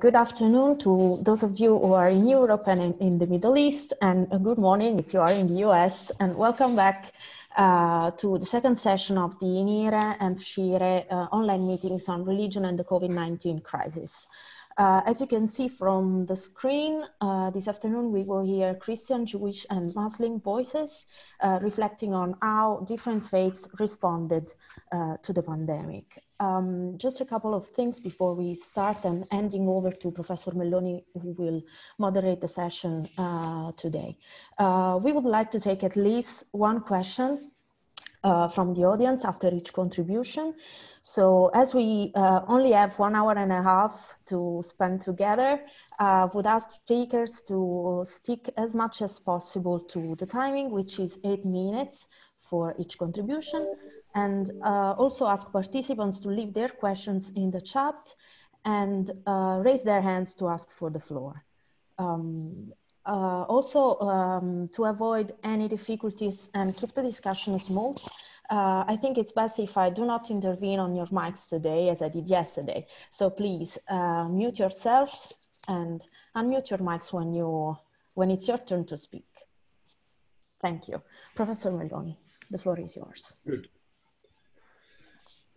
Good afternoon to those of you who are in Europe and in, in the Middle East, and good morning if you are in the US, and welcome back uh, to the second session of the INIRE and FSCIRE uh, online meetings on religion and the COVID-19 crisis. Uh, as you can see from the screen, uh, this afternoon we will hear Christian, Jewish, and Muslim voices uh, reflecting on how different faiths responded uh, to the pandemic. Um, just a couple of things before we start and handing over to Professor Melloni, who will moderate the session uh, today. Uh, we would like to take at least one question uh, from the audience after each contribution. So as we uh, only have one hour and a half to spend together, I uh, would ask speakers to stick as much as possible to the timing, which is eight minutes for each contribution and uh, also ask participants to leave their questions in the chat and uh, raise their hands to ask for the floor. Um, uh, also, um, to avoid any difficulties and keep the discussion smooth, uh, I think it's best if I do not intervene on your mics today as I did yesterday. So please uh, mute yourselves and unmute your mics when, you, when it's your turn to speak. Thank you. Professor Melloni, the floor is yours. Good.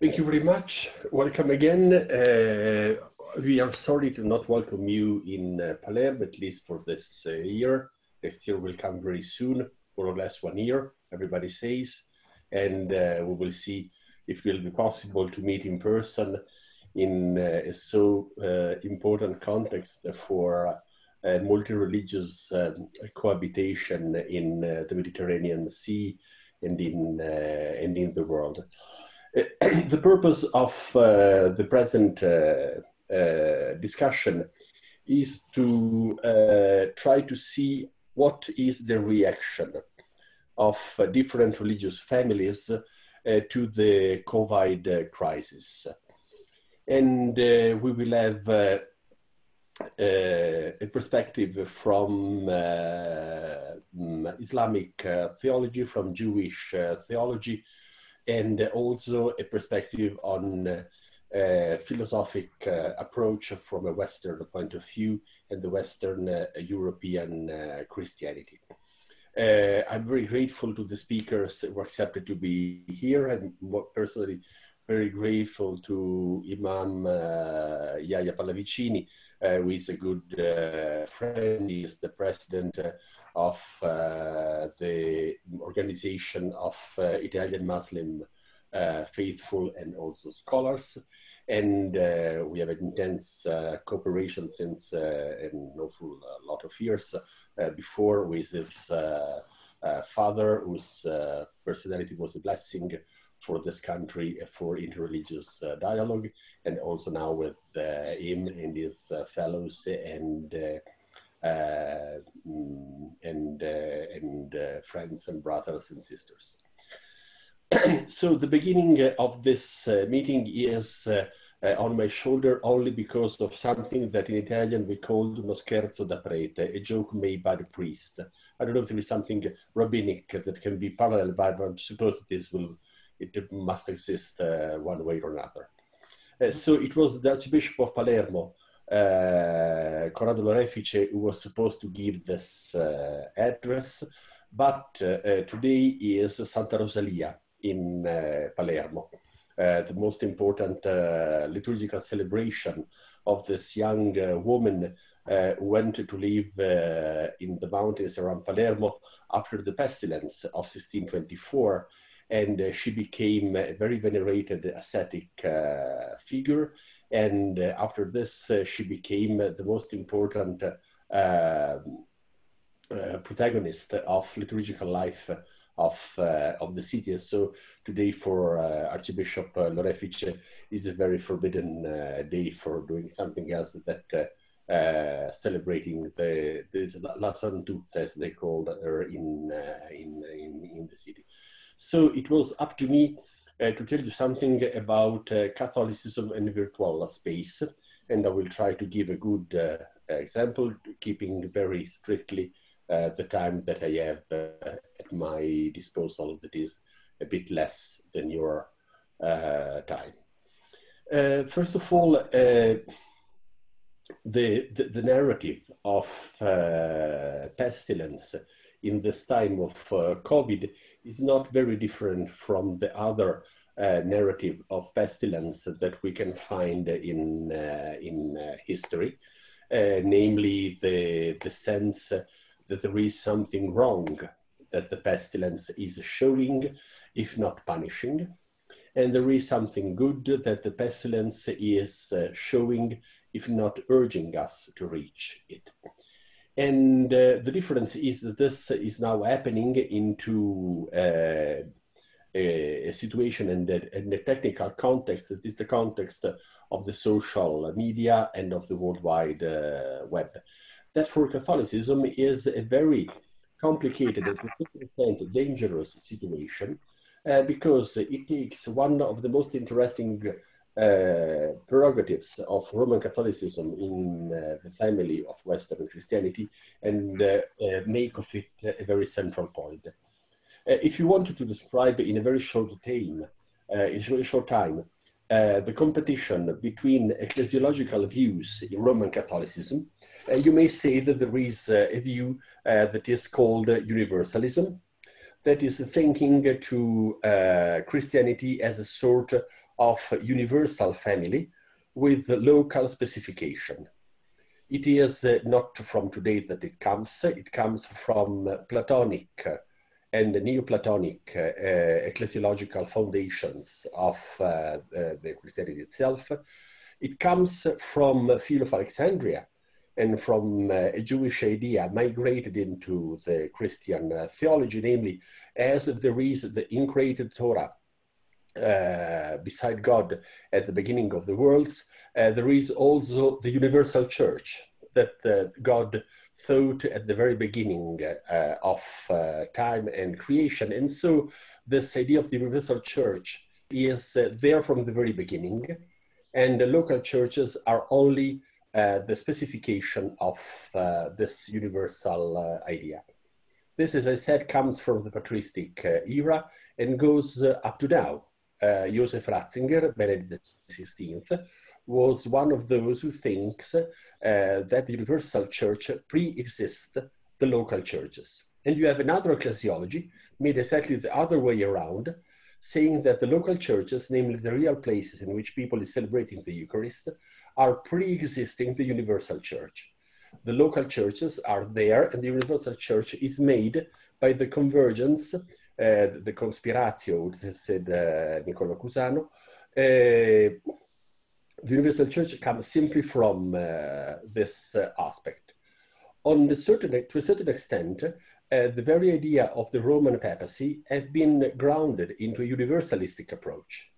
Thank you very much. Welcome again. Uh, we are sorry to not welcome you in uh, Palermo, at least for this uh, year. Next year will come very soon, more or less one year, everybody says. And uh, we will see if it will be possible to meet in person in uh, a so uh, important context for multi-religious um, cohabitation in the Mediterranean Sea and in, and in the world. the purpose of uh, the present uh, uh, discussion is to try to see what is the reaction of different religious families to the COVID crisis. And we will have uh, a perspective from uh, Islamic uh, theology, from Jewish theology, and also a perspective on uh, philosophic uh, approach from a Western point of view and the Western uh, European uh, Christianity. Uh, I'm very grateful to the speakers who accepted to be here. and personally very grateful to Imam Yahya Pallavicini, Uh, who is a good uh, friend. He is the president uh, of uh, the organization of uh, Italian Muslim uh, faithful and also scholars. And we have an intense cooperation since an awful lot of years before with his father, whose personality was a blessing for this country for interreligious uh, dialogue and also now with uh, him and his uh, fellows and uh, mm, and, uh, and uh, friends and brothers and sisters. so the beginning of this meeting is on my shoulder only because of something that in Italian we call uno scherzo da prete, a joke made by the priest. I don't know if there is something rabbinic that can be parallel, but I suppose this will, it must exist uh, one way or another. Uh, so it was the Archbishop of Palermo uh, Corrado Lorefice who was supposed to give this uh, address, but uh, today is Santa Rosalia in Palermo, the most important liturgical celebration of this young woman uh, went to live uh, in the mountains around Palermo after the pestilence of 1624. And uh, she became a very venerated ascetic figure and uh, after this, uh, she became the most important uh, protagonist of liturgical life of uh, of the city. So today for uh, Archbishop uh, Lorefice is a very forbidden day for doing something else that celebrating the, the La Santuzza, as they called her in, in, in in the city. So it was up to me uh, to tell you something about uh, Catholicism and virtual space. And I will try to give a good uh, example, keeping very strictly the time that I have at my disposal, that is a bit less than your time. first of all, the, the, the, narrative of uh, pestilence in this time of uh, COVID is not very different from the other uh, narrative of pestilence that we can find in, uh, in history, namely the, the sense that there is something wrong that the pestilence is showing, if not punishing, and there is something good that the pestilence is showing, if not urging us to reach it. And uh, the difference is that this is now happening into uh, a, a, situation and a, technical context that is the context of the social media and of the worldwide uh, web. That for Catholicism is a very complicated and dangerous situation uh, because it takes one of the most interesting uh, prerogatives of Roman Catholicism in uh, the family of Western Christianity and uh, uh, make of it a very central point. Uh, if you wanted to describe in a very short time, in a very short time, the competition between ecclesiological views in Roman Catholicism, you may say that there is a view that is called universalism, that is thinking to uh, Christianity as a sort of universal family with local specification. It is uh, not from today that it comes, it comes from Platonic and Neoplatonic uh, ecclesiological foundations of uh, the Christianity itself. It comes from Philo of Alexandria, and from uh, a Jewish idea migrated into the Christian uh, theology, namely, as there is the increated Torah uh, beside God at the beginning of the worlds, uh, there is also the universal church that uh, God thought at the very beginning uh, of time and creation. And so, this idea of the universal church is there from the very beginning, and the local churches are only uh, the specification of uh, this universal uh, idea. This, as I said, comes from the patristic uh, era and goes uh, up to now. Joseph Ratzinger, Benedict XVI, was one of those who thinks that the universal church pre-exists the local churches. And you have another ecclesiology made exactly the other way around, saying that the local churches, namely the real places in which people is celebrating the Eucharist, are pre-existing the universal church. The local churches are there and the universal church is made by the convergence, uh, the conspiratio, said uh, Niccolo Cusano. Uh, the universal church comes simply from this aspect. On a certain, to a certain extent, uh, the very idea of the Roman papacy have been grounded into a universalistic approach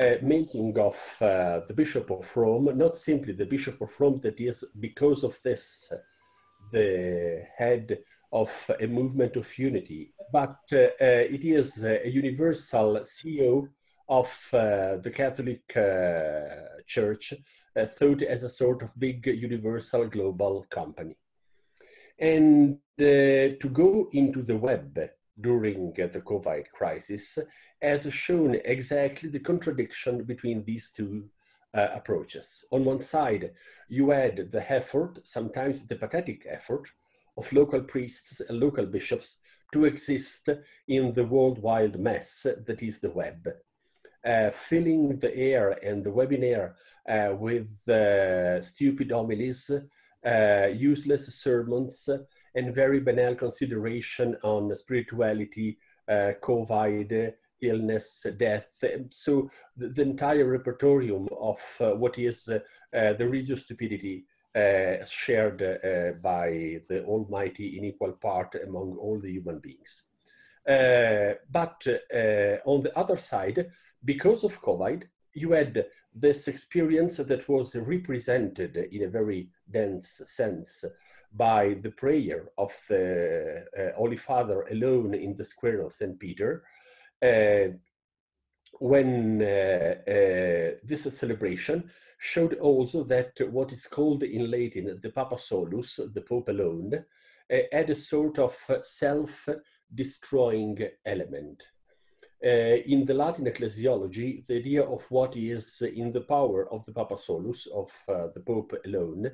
uh, making of uh, the Bishop of Rome, not simply the Bishop of Rome that is, because of this, the head of a movement of unity, but uh, uh it is a universal CEO of uh, the Catholic uh, Church, thought as a sort of big universal global company. And to go into the web during the COVID crisis has shown exactly the contradiction between these two uh, approaches. On one side, you had the effort, sometimes the pathetic effort, of local priests and local bishops to exist in the worldwide mess that is the web, uh, filling the air and the webinar uh, with uh, stupid homilies, uh, useless sermons, and very banal consideration on spirituality, uh, COVID, illness, death. So the, the entire repertorium of uh, what is the religious stupidity uh, shared uh, by the Almighty in equal part among all the human beings. Uh, but on the other side, because of COVID, you had this experience that was represented in a very dense sense by the prayer of the Holy Father alone in the square of St. Peter, uh, when uh, uh, this celebration showed also that what is called in Latin the Papa Solus, the Pope alone, had a sort of self-destroying element. uh, in the Latin ecclesiology, the idea of what is in the power of the Papa Solus, of uh, the Pope alone,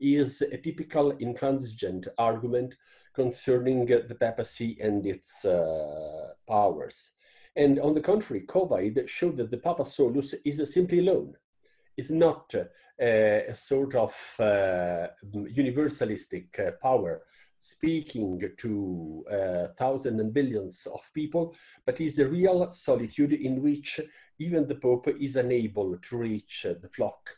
is a typical intransigent argument concerning the papacy and its uh, powers. And on the contrary, COVID showed that the Papa Solus is simply alone, is not uh, a sort of uh, universalistic uh, power speaking to uh, thousands and billions of people, but is a real solitude in which even the Pope is unable to reach the flock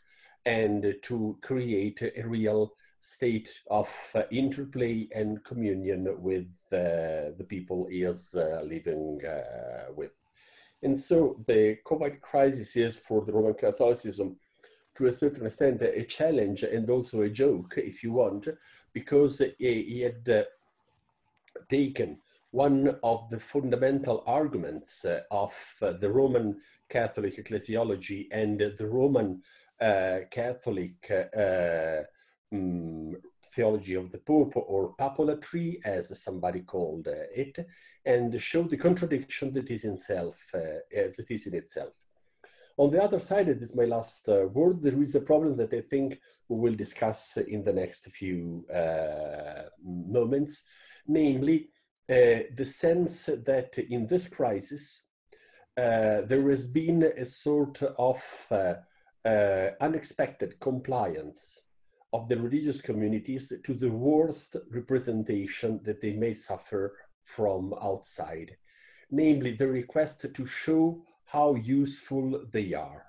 and to create a real state of uh, interplay and communion with uh, the people he is living with. And so the COVID crisis is for the Roman Catholicism to a certain extent a challenge and also a joke, if you want, because he had uh, taken one of the fundamental arguments uh, of uh, the Roman Catholic ecclesiology and the Roman uh, Catholic um, theology of the Pope or papolatry, as somebody called it, and show the contradiction that is in self, that is in itself. On the other side, it is my last uh, word, there is a problem that I think we will discuss in the next few uh, moments, namely uh, the sense that in this crisis, uh, there has been a sort of uh, uh, unexpected compliance of the religious communities to the worst representation that they may suffer from outside, namely the request to show how useful they are,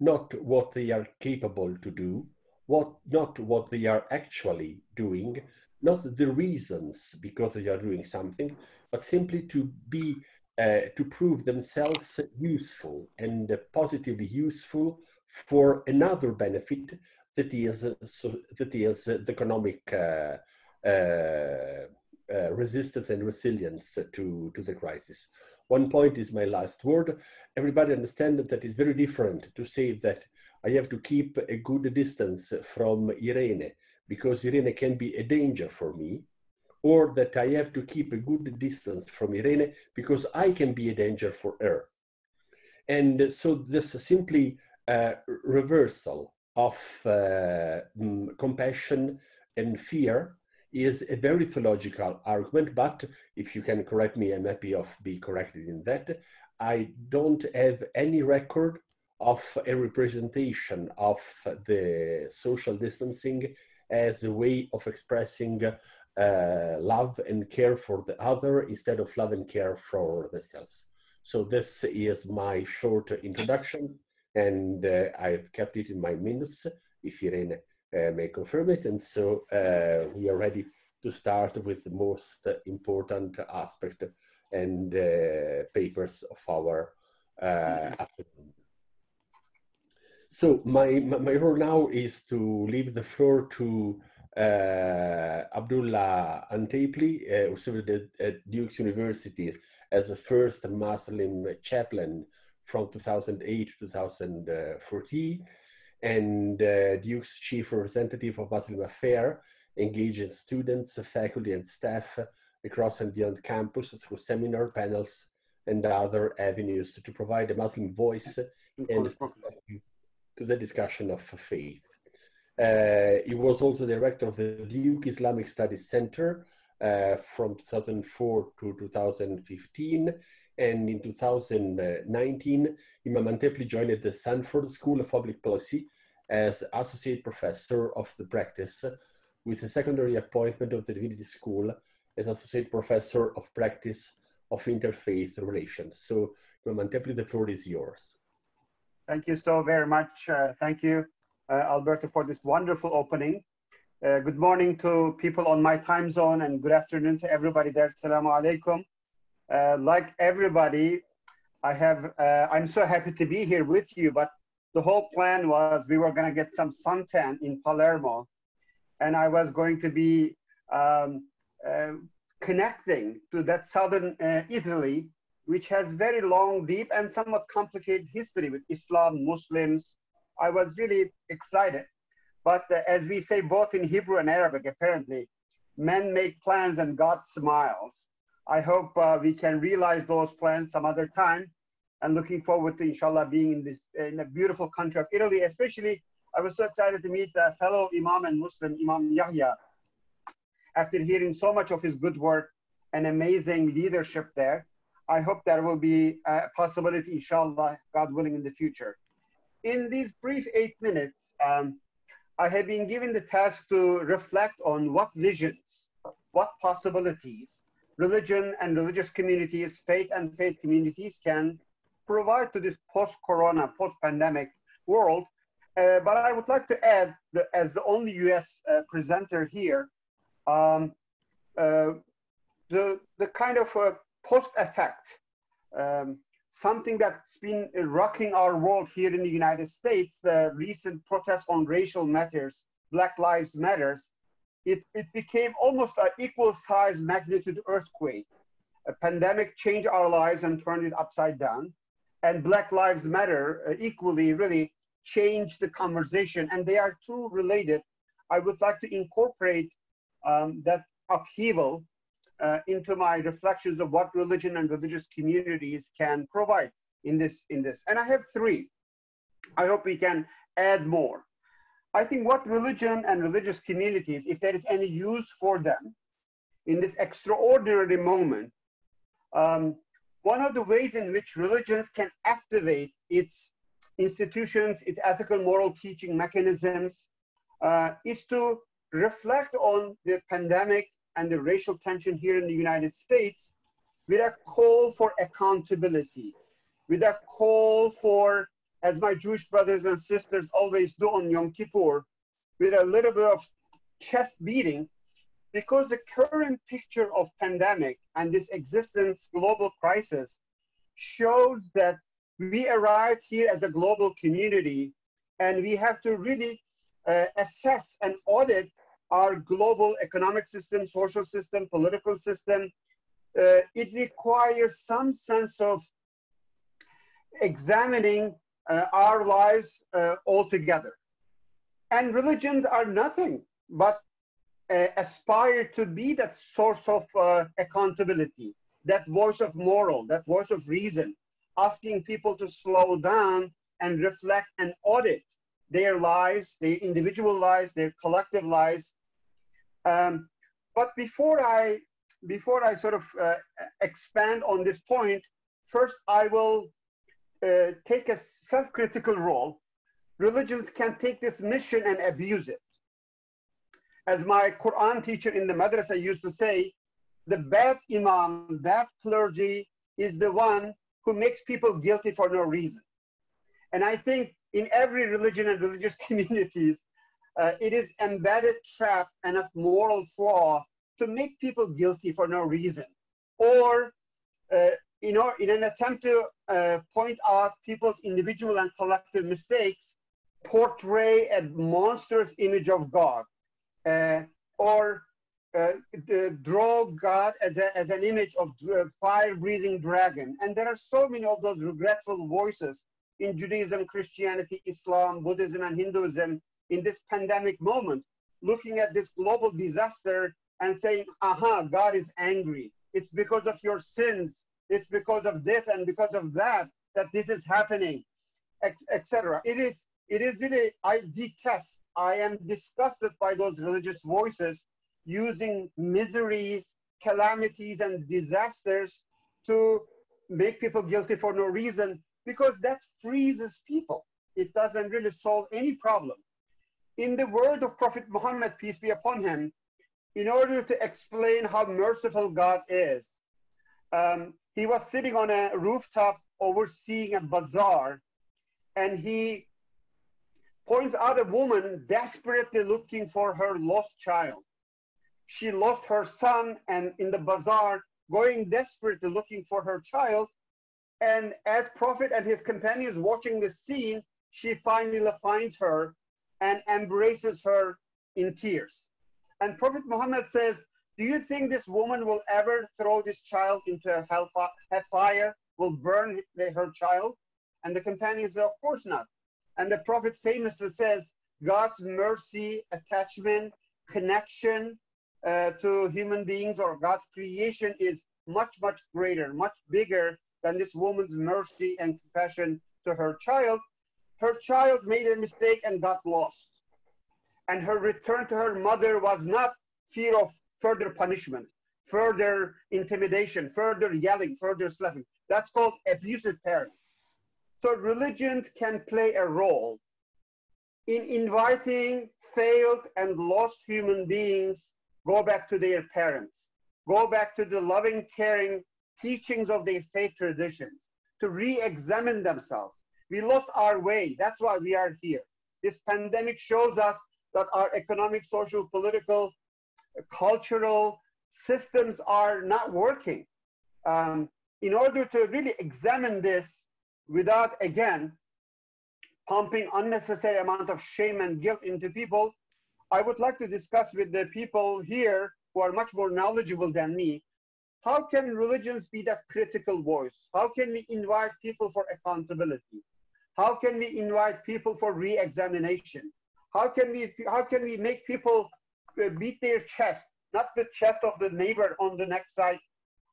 not what they are capable to do, what, not what they are actually doing, not the reasons because they are doing something, but simply to be uh, to prove themselves useful and uh, positively useful for another benefit that is uh, so, that is the economic uh, uh, uh, resistance and resilience to to the crisis. One point is my last word. Everybody understand that it's very different to say that I have to keep a good distance from Irene because Irene can be a danger for me, or that I have to keep a good distance from Irene because I can be a danger for her. And so this simply uh, reversal of uh, mm, compassion and fear is a very theological argument, but if you can correct me, I'm happy of be corrected in that. I don't have any record of a representation of the social distancing as a way of expressing uh, love and care for the other instead of love and care for the themselves. So this is my short introduction, and uh, I've kept it in my minutes. If Irene may confirm it. And so uh, we are ready to start with the most important aspect and uh, papers of our afternoon. So my, my role now is to leave the floor to uh, Abdullah Antepli, uh, who served at, at Duke's University as the first Muslim chaplain from 2008 to 2014 and uh, Duke's chief representative of Muslim Affairs engages students, faculty, and staff across and beyond campus through seminar panels and other avenues to provide a Muslim voice and to the discussion of faith. Uh, he was also director of the Duke Islamic Studies Center uh, from 2004 to 2015. And in 2019, Imam Antepli joined the Sanford School of Public Policy as associate professor of the practice with a secondary appointment of the Divinity School as associate professor of practice of interfaith relations. So, Mantepli, the floor is yours. Thank you so very much. Uh, thank you, uh, Alberto, for this wonderful opening. Uh, good morning to people on my time zone and good afternoon to everybody there. Assalamu alaikum. Uh, like everybody, I have, uh, I'm so happy to be here with you, but the whole plan was we were going to get some suntan in Palermo, and I was going to be um, uh, connecting to that southern uh, Italy, which has very long, deep, and somewhat complicated history with Islam, Muslims. I was really excited. But uh, as we say both in Hebrew and Arabic, apparently, men make plans and God smiles. I hope uh, we can realize those plans some other time and looking forward to inshallah being in this in a beautiful country of Italy. Especially, I was so excited to meet a fellow Imam and Muslim, Imam Yahya, after hearing so much of his good work and amazing leadership there. I hope there will be a possibility, inshallah, God willing, in the future. In these brief eight minutes, um, I have been given the task to reflect on what visions, what possibilities religion and religious communities, faith and faith communities can provide to this post-corona, post-pandemic world. Uh, but I would like to add, that as the only U.S. Uh, presenter here, um, uh, the the kind of post effect, um, something that's been rocking our world here in the United States, the recent protests on racial matters, Black Lives Matters, it, it became almost an equal size magnitude earthquake. A pandemic changed our lives and turned it upside down. And Black Lives Matter uh, equally really changed the conversation. And they are two related. I would like to incorporate um, that upheaval uh, into my reflections of what religion and religious communities can provide in this in this and i have three i hope we can add more I think what religion and religious communities, if there is any use for them in this extraordinary moment, um, one of the ways in which religions can activate its institutions, its ethical moral teaching mechanisms, uh, is to reflect on the pandemic and the racial tension here in the United States with a call for accountability, with a call for as my Jewish brothers and sisters always do on Yom Kippur, with a little bit of chest beating, because the current picture of pandemic and this existence global crisis shows that we arrived here as a global community and we have to really uh, assess and audit our global economic system, social system, political system. Uh, it requires some sense of examining our lives uh, altogether. And religions are nothing but uh, aspire to be that source of uh, accountability, that voice of moral, that voice of reason, asking people to slow down and reflect and audit their lives, their individual lives, their collective lives. Um, but before I, before I sort of uh, expand on this point, first I will uh, take a self-critical role, religions can take this mission and abuse it. As my Quran teacher in the madrasa used to say, the bad imam, bad clergy is the one who makes people guilty for no reason. And I think in every religion and religious communities, uh, it is embedded trap and a moral flaw to make people guilty for no reason or uh, you know, in an attempt to uh, point out people's individual and collective mistakes, portray a monstrous image of God, uh, or uh, draw God as, a, as an image of fire-breathing dragon. And there are so many of those regretful voices in Judaism, Christianity, Islam, Buddhism, and Hinduism in this pandemic moment, looking at this global disaster and saying, aha, God is angry. It's because of your sins it's because of this and because of that that this is happening, etc. It is it is really I detest. I am disgusted by those religious voices using miseries, calamities, and disasters to make people guilty for no reason because that freezes people. It doesn't really solve any problem. In the word of Prophet Muhammad, peace be upon him, in order to explain how merciful God is, um, he was sitting on a rooftop overseeing a bazaar and he points out a woman desperately looking for her lost child. She lost her son and in the bazaar going desperately looking for her child. And as Prophet and his companions watching the scene, she finally finds her and embraces her in tears. And Prophet Muhammad says, do you think this woman will ever throw this child into a hellfire, will burn her child? And the companion said, Of course not. And the Prophet famously says, God's mercy, attachment, connection uh, to human beings or God's creation is much, much greater, much bigger than this woman's mercy and compassion to her child. Her child made a mistake and got lost. And her return to her mother was not fear of further punishment, further intimidation, further yelling, further slapping. That's called abusive parenting. So religions can play a role in inviting failed and lost human beings go back to their parents, go back to the loving, caring teachings of their faith traditions, to re-examine themselves. We lost our way. That's why we are here. This pandemic shows us that our economic, social, political, cultural systems are not working. Um, in order to really examine this without, again, pumping unnecessary amount of shame and guilt into people, I would like to discuss with the people here who are much more knowledgeable than me, how can religions be that critical voice? How can we invite people for accountability? How can we invite people for re-examination? How can we how can we make people Uh, beat their chest, not the chest of the neighbor on the next side?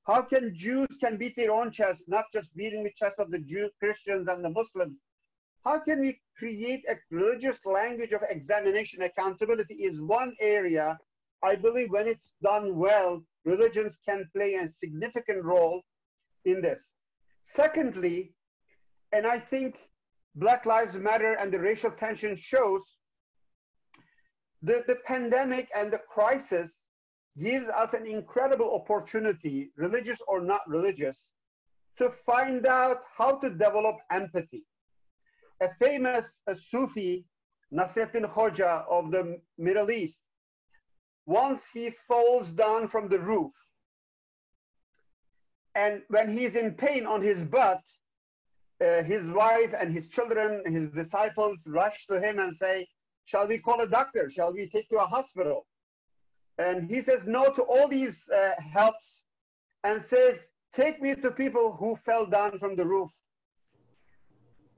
How can Jews can beat their own chest, not just beating the chest of the Jews, Christians and the Muslims? How can we create a religious language of examination? Accountability is one area. I believe when it's done well, religions can play a significant role in this. Secondly, and I think Black Lives Matter and the racial tension shows the, the pandemic and the crisis gives us an incredible opportunity, religious or not religious, to find out how to develop empathy. A famous a Sufi, Nasreddin Hoja of the Middle East, once he falls down from the roof, and when he's in pain on his butt, uh, his wife and his children, his disciples rush to him and say, Shall we call a doctor? Shall we take to a hospital? And he says no to all these uh, helps and says, Take me to people who fell down from the roof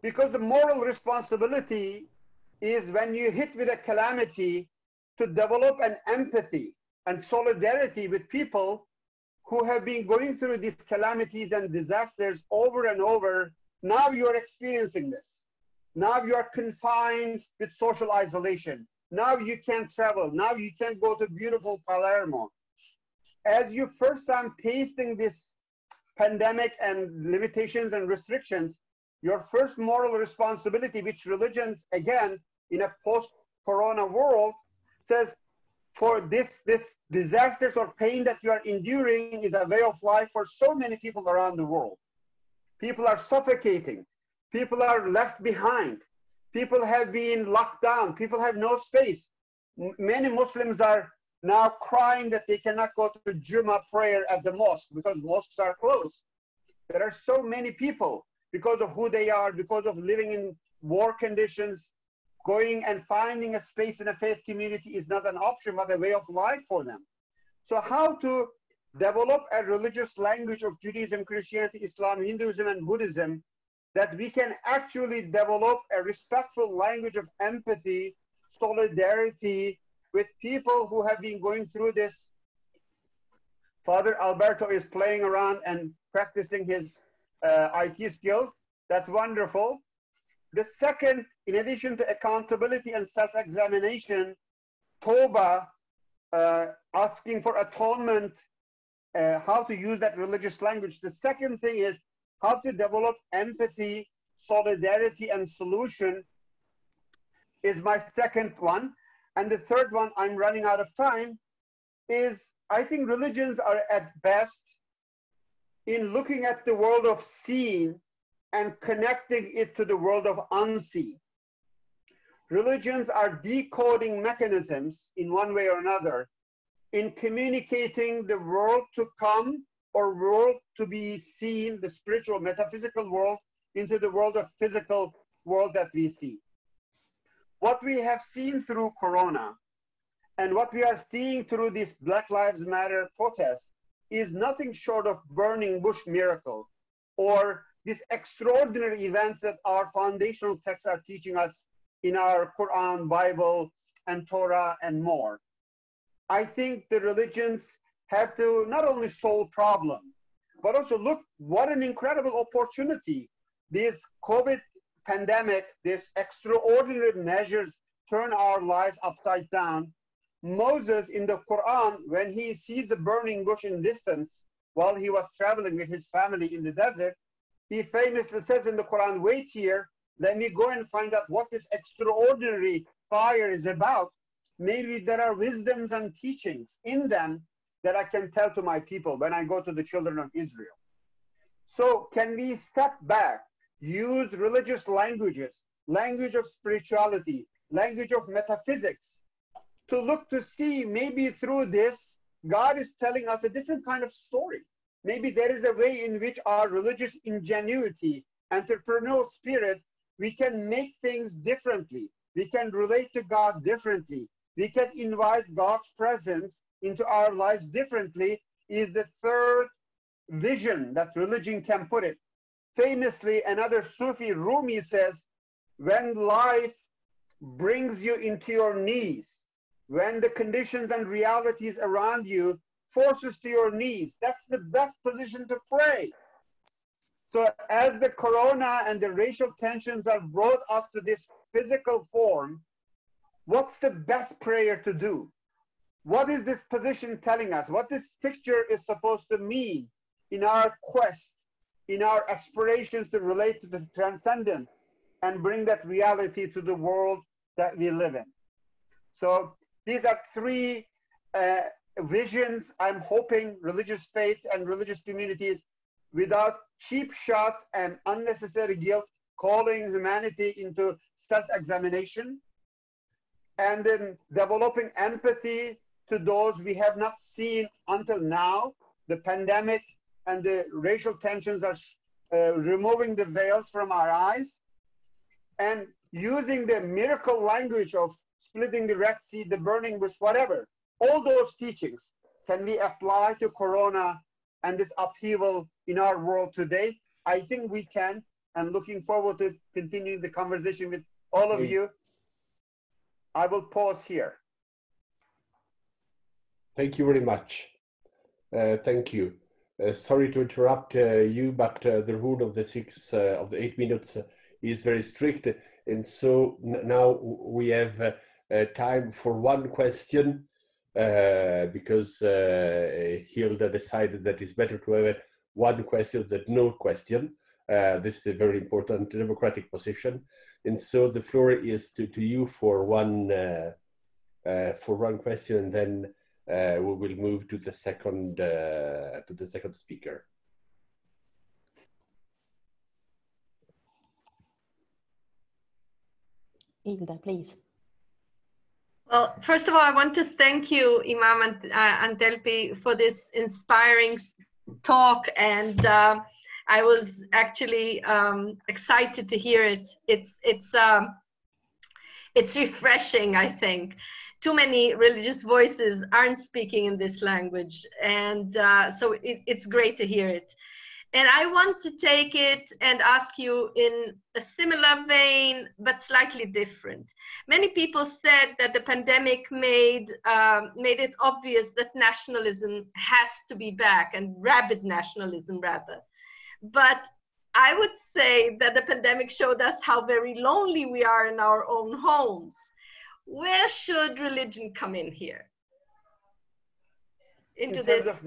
because the moral responsibility is when you hit with a calamity to develop an empathy and solidarity with people who have been going through these calamities and disasters over and over. Now you're experiencing this. Now you are confined with social isolation. Now you can't travel. Now you can't go to beautiful Palermo. As you first time tasting this pandemic and limitations and restrictions, your first moral responsibility, which religions, again, in a post-corona world, says for this, this disasters or pain that you are enduring is a way of life for so many people around the world. People are suffocating. People are left behind. People have been locked down. People have no space. Many Muslims are now crying that they cannot go to Juma prayer at the mosque because mosques are closed. There are so many people because of who they are, because of living in war conditions, going and finding a space in a faith community is not an option, but a way of life for them. So how to develop a religious language of Judaism, Christianity, Islam, Hinduism, and Buddhism that we can actually develop a respectful language of empathy, solidarity with people who have been going through this. Father Alberto is playing around and practicing his uh, IT skills. That's wonderful. The second, in addition to accountability and self-examination, Toba, uh, asking for atonement, uh, how to use that religious language. The second thing is how to develop empathy, solidarity, and solution is my second one. And the third one, I'm running out of time, is I think religions are at best in looking at the world of seeing and connecting it to the world of unseen. Religions are decoding mechanisms in one way or another in communicating the world to come or world to be seen, the spiritual, metaphysical world, into the world of physical world that we see. What we have seen through Corona and what we are seeing through these Black Lives Matter protests is nothing short of burning bush miracle or these extraordinary events that our foundational texts are teaching us in our Quran, Bible, and Torah, and more. I think the religions have to not only solve problems, but also look what an incredible opportunity this COVID pandemic, this extraordinary measures turn our lives upside down. Moses in the Quran, when he sees the burning bush in distance while he was traveling with his family in the desert, he famously says in the Quran, wait here, let me go and find out what this extraordinary fire is about. Maybe there are wisdoms and teachings in them that I can tell to my people when I go to the children of Israel. So can we step back, use religious languages, language of spirituality, language of metaphysics, to look to see maybe through this, God is telling us a different kind of story. Maybe there is a way in which our religious ingenuity, entrepreneurial spirit, we can make things differently. We can relate to God differently. We can invite God's presence into our lives differently is the third vision that religion can put it. Famously, another Sufi Rumi says, when life brings you into your knees, when the conditions and realities around you forces to your knees, that's the best position to pray. So as the corona and the racial tensions have brought us to this physical form, what's the best prayer to do? What is this position telling us? What this picture is supposed to mean in our quest, in our aspirations to relate to the transcendent and bring that reality to the world that we live in. So these are three uh, visions I'm hoping religious faiths and religious communities without cheap shots and unnecessary guilt calling humanity into self-examination and then developing empathy to those we have not seen until now. The pandemic and the racial tensions are uh, removing the veils from our eyes and using the miracle language of splitting the Red Sea, the burning bush, whatever. All those teachings can we apply to Corona and this upheaval in our world today? I think we can. And looking forward to continuing the conversation with all of you. I will pause here. Thank you very much. Uh, thank you. Uh, sorry to interrupt uh, you, but uh, the rule of the six uh, of the eight minutes uh, is very strict, and so now we have time for one question because Hilda decided that it's better to have one question than no question. this is a very important democratic position, and so the floor is to, to you for one for one question, and then uh, we will move to the second uh, to the second speaker. Hilda, please. Well, first of all, I want to thank you, Imam and uh, Antepli, for this inspiring talk, and uh, I was actually um, excited to hear it. It's it's um, it's refreshing, I think too many religious voices aren't speaking in this language. And uh, so it, it's great to hear it. And I want to take it and ask you in a similar vein, but slightly different. Many people said that the pandemic made, um, made it obvious that nationalism has to be back and rabid nationalism rather. But I would say that the pandemic showed us how very lonely we are in our own homes where should religion come in here? Into in this.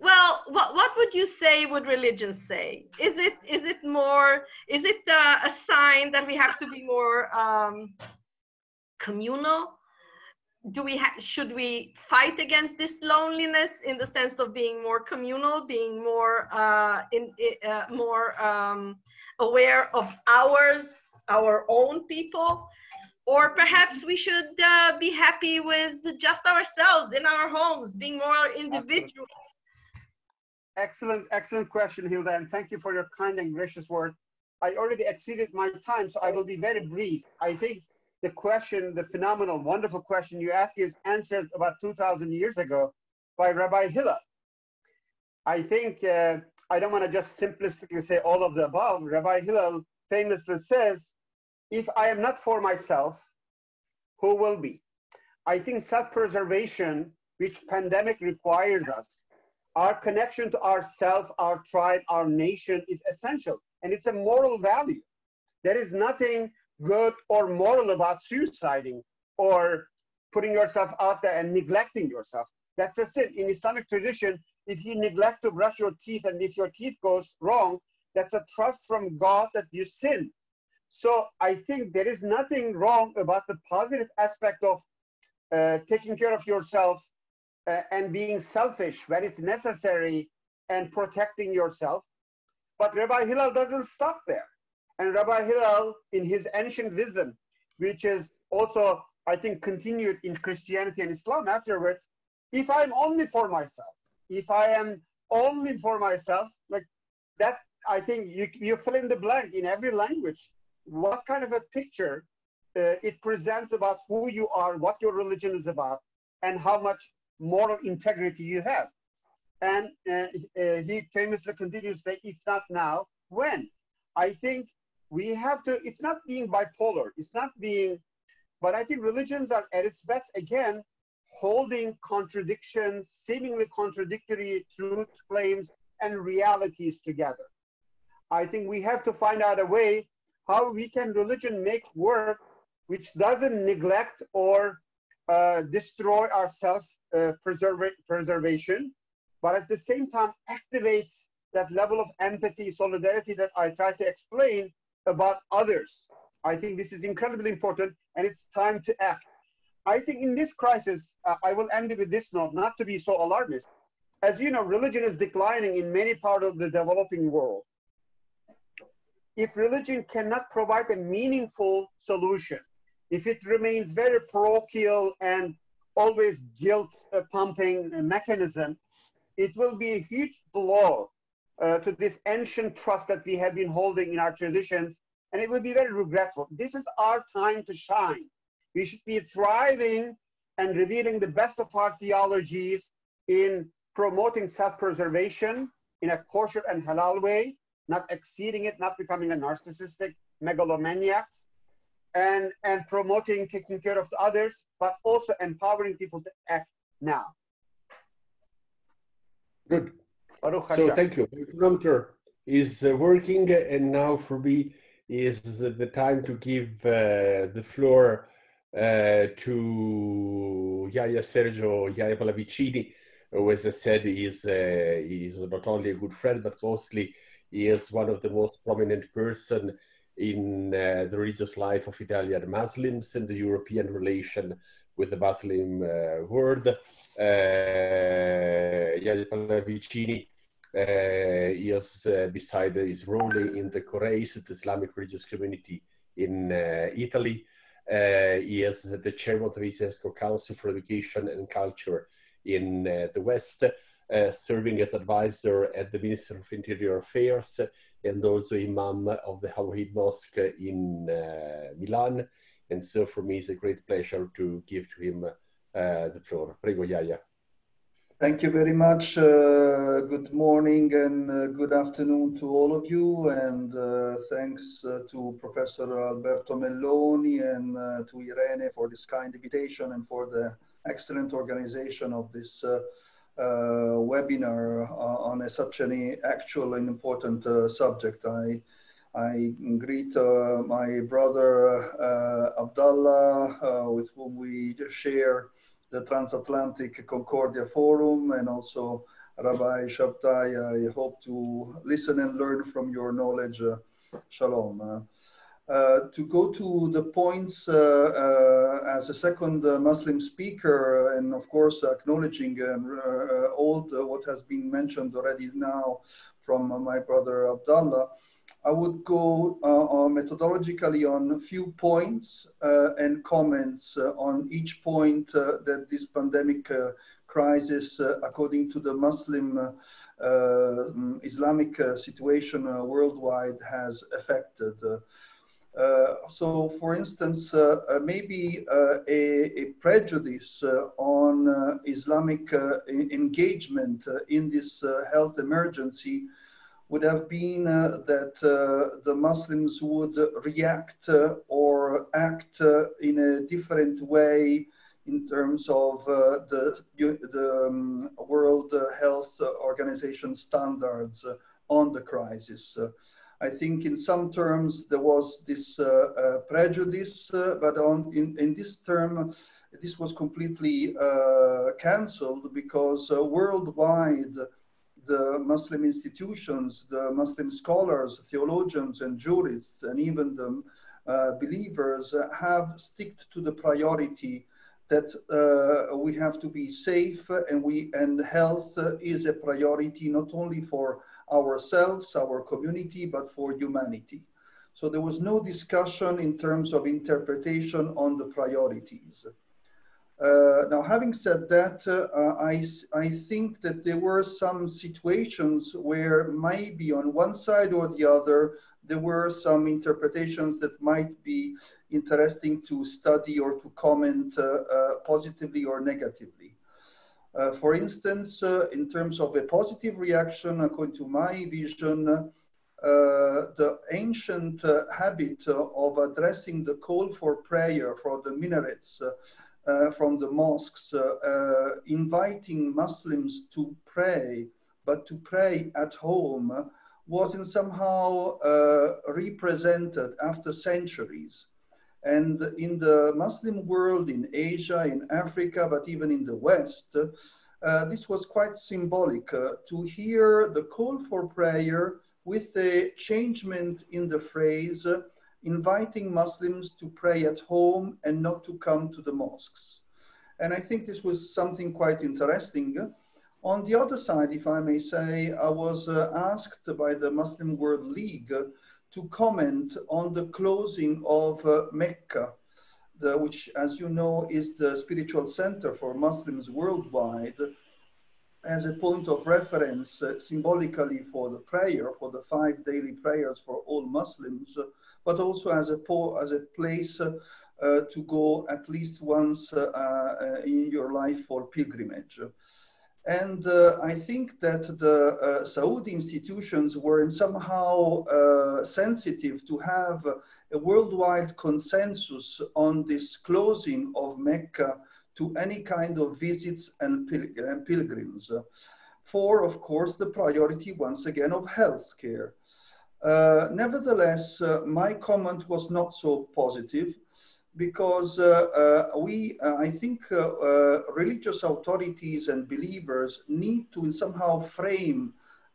well, what, what would you say would religion say? Is it is it more is it uh, a sign that we have to be more um, communal? Do we ha- should we fight against this loneliness in the sense of being more communal, being more uh, in uh, more um, aware of ours, our own people? Or perhaps we should uh, be happy with just ourselves in our homes being more individual. Excellent excellent question hilda and thank you for your kind and gracious word. I already exceeded my time so i will be very brief. I think the question the phenomenal wonderful question you asked is answered about 2000 years ago by rabbi hillel i think uh, i don't want to just simplistically say all of the above. Rabbi hillel famously says if I am not for myself, who will be? I think self-preservation, which pandemic requires us, our connection to ourself, our tribe, our nation is essential, and it's a moral value. There is nothing good or moral about suiciding or putting yourself out there and neglecting yourself. That's a sin. In Islamic tradition, if you neglect to brush your teeth and if your teeth goes wrong, that's a trust from God that you sin. So I think there is nothing wrong about the positive aspect of uh, taking care of yourself uh, and being selfish when it's necessary and protecting yourself. But Rabbi Hillel doesn't stop there. And Rabbi Hillel, in his ancient wisdom, which is also, I think, continued in Christianity and Islam afterwards, if I'm only for myself, if I am only for myself, like that, I think you, you fill in the blank in every language. What kind of a picture uh, it presents about who you are, what your religion is about, and how much moral integrity you have. And uh, uh, he famously continues say, if not now, when? I think we have to, it's not being bipolar, it's not being, but I think religions are at its best, again, holding contradictions, seemingly contradictory truth claims and realities together. I think we have to find out a way how we can religion make work which doesn't neglect or uh, destroy our self uh, preservation, but at the same time activates that level of empathy, solidarity that I try to explain about others. I think this is incredibly important and it's time to act. I think in this crisis, uh, I will end it with this note, not to be so alarmist. As you know, religion is declining in many parts of the developing world. If religion cannot provide a meaningful solution, if it remains very parochial and always guilt pumping mechanism, it will be a huge blow uh, to this ancient trust that we have been holding in our traditions, and it will be very regretful. This is our time to shine. We should be thriving and revealing the best of our theologies in promoting self-preservation in a kosher and halal way, not exceeding it, not becoming a narcissistic megalomaniac, and, and promoting taking care of the others, but also empowering people to act now. Good. So thank you. The chronometer is uh, working, and now for me is the time to give uh, the floor uh, to Yahya Sergio Yahya Pallavicini, who, as I said, is uh, is not only a good friend, but mostly he is one of the most prominent person in uh, the religious life of Italian Muslims and the European relation with the Muslim uh, world. Uh, Pallavicini uh, is uh, beside his role in the COREIS, the Islamic religious community in uh, Italy. He is the chairman of the ISESCO Council for Education and Culture in the West, serving as advisor at the Ministry of Interior Affairs and also Imam of the al-Wahid Mosque in Milan. And so for me, it's a great pleasure to give to him the floor. Prego, Yahya. Thank you very much. Uh, good morning and uh, good afternoon to all of you. And uh, thanks uh, to Professor Alberto Melloni and uh, to Irene for this kind invitation and for the excellent organization of this uh, webinar uh, on a, such an actual and important uh, subject. I, I greet uh, my brother Abdallah, with whom we share the Transatlantic Concordia Forum and also Rabbi Shabtai. I hope to listen and learn from your knowledge. Uh, shalom. Uh, to go to the points uh, uh, as a second uh, Muslim speaker, uh, and of course acknowledging um, uh, all the, what has been mentioned already now from my brother Abdallah, I would go uh, methodologically on a few points uh, and comments uh, on each point that this pandemic crisis, according to the Muslim Islamic situation worldwide, has affected. So, for instance, maybe a, a, prejudice on Islamic engagement in this health emergency would have been uh, that uh, the Muslims would react uh, or act in a different way in terms of uh, the, the um, World Health Organization standards on the crisis. I think in some terms there was this uh, uh, prejudice, uh, but on in, in this term, this was completely cancelled because worldwide the Muslim institutions, the Muslim scholars, theologians, and jurists, and even the uh, believers have sticked to the priority that uh, we have to be safe and we and health is a priority not only for ourselves, our community, but for humanity. So there was no discussion in terms of interpretation on the priorities. Uh, now, having said that, uh, I, I think that there were some situations where maybe on one side or the other, there were some interpretations that might be interesting to study or to comment uh, uh positively or negatively. Uh, for instance, uh, in terms of a positive reaction, according to my vision, uh, the ancient habit of addressing the call for prayer for the minarets from the mosques, inviting Muslims to pray, but to pray at home, was in somehow uh, represented after centuries. And in the Muslim world, in Asia, in Africa, but even in the West, uh, this was quite symbolic uh, to hear the call for prayer with a changement in the phrase, uh, inviting Muslims to pray at home and not to come to the mosques. And I think this was something quite interesting. On the other side, if I may say, I was uh, asked by the Muslim World League to comment on the closing of uh, Mecca, the, which, as you know, is the spiritual center for Muslims worldwide, as a point of reference uh, symbolically for the prayer, for the five daily prayers for all Muslims, but also as a, as a place uh, to go at least once uh, uh, in your life for pilgrimage. And uh, I think that the uh, Saudi institutions were somehow uh, sensitive to have a worldwide consensus on this closing of Mecca to any kind of visits and, and pilgrims. For, of course, the priority once again of healthcare. Uh, nevertheless, uh, my comment was not so positive because uh, uh, we, uh, I think, religious authorities and believers need to somehow frame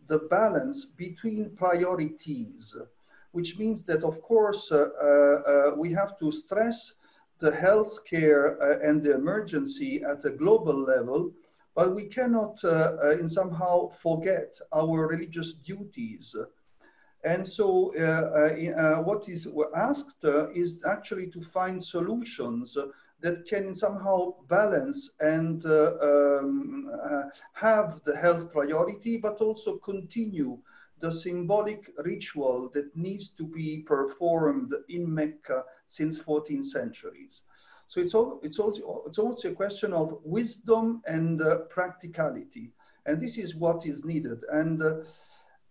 the balance between priorities, which means that, of course, we have to stress the healthcare uh, and the emergency at a global level, but we cannot uh, in somehow forget our religious duties and so uh, uh, uh, what is asked is actually to find solutions that can somehow balance and um, have the health priority, but also continue the symbolic ritual that needs to be performed in Mecca since 14 centuries. So it's, all, it's, also, it's also a question of wisdom and uh, practicality. And this is what is needed. And uh,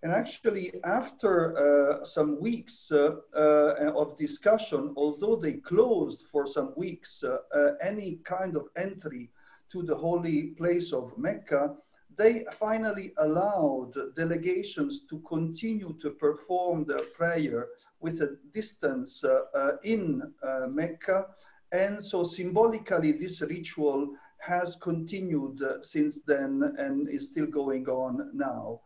and actually, after uh, some weeks uh, uh, of discussion, although they closed for some weeks uh, uh, any kind of entry to the holy place of Mecca, they finally allowed delegations to continue to perform their prayer with a distance uh, in Mecca. And so symbolically, this ritual has continued since then and is still going on now.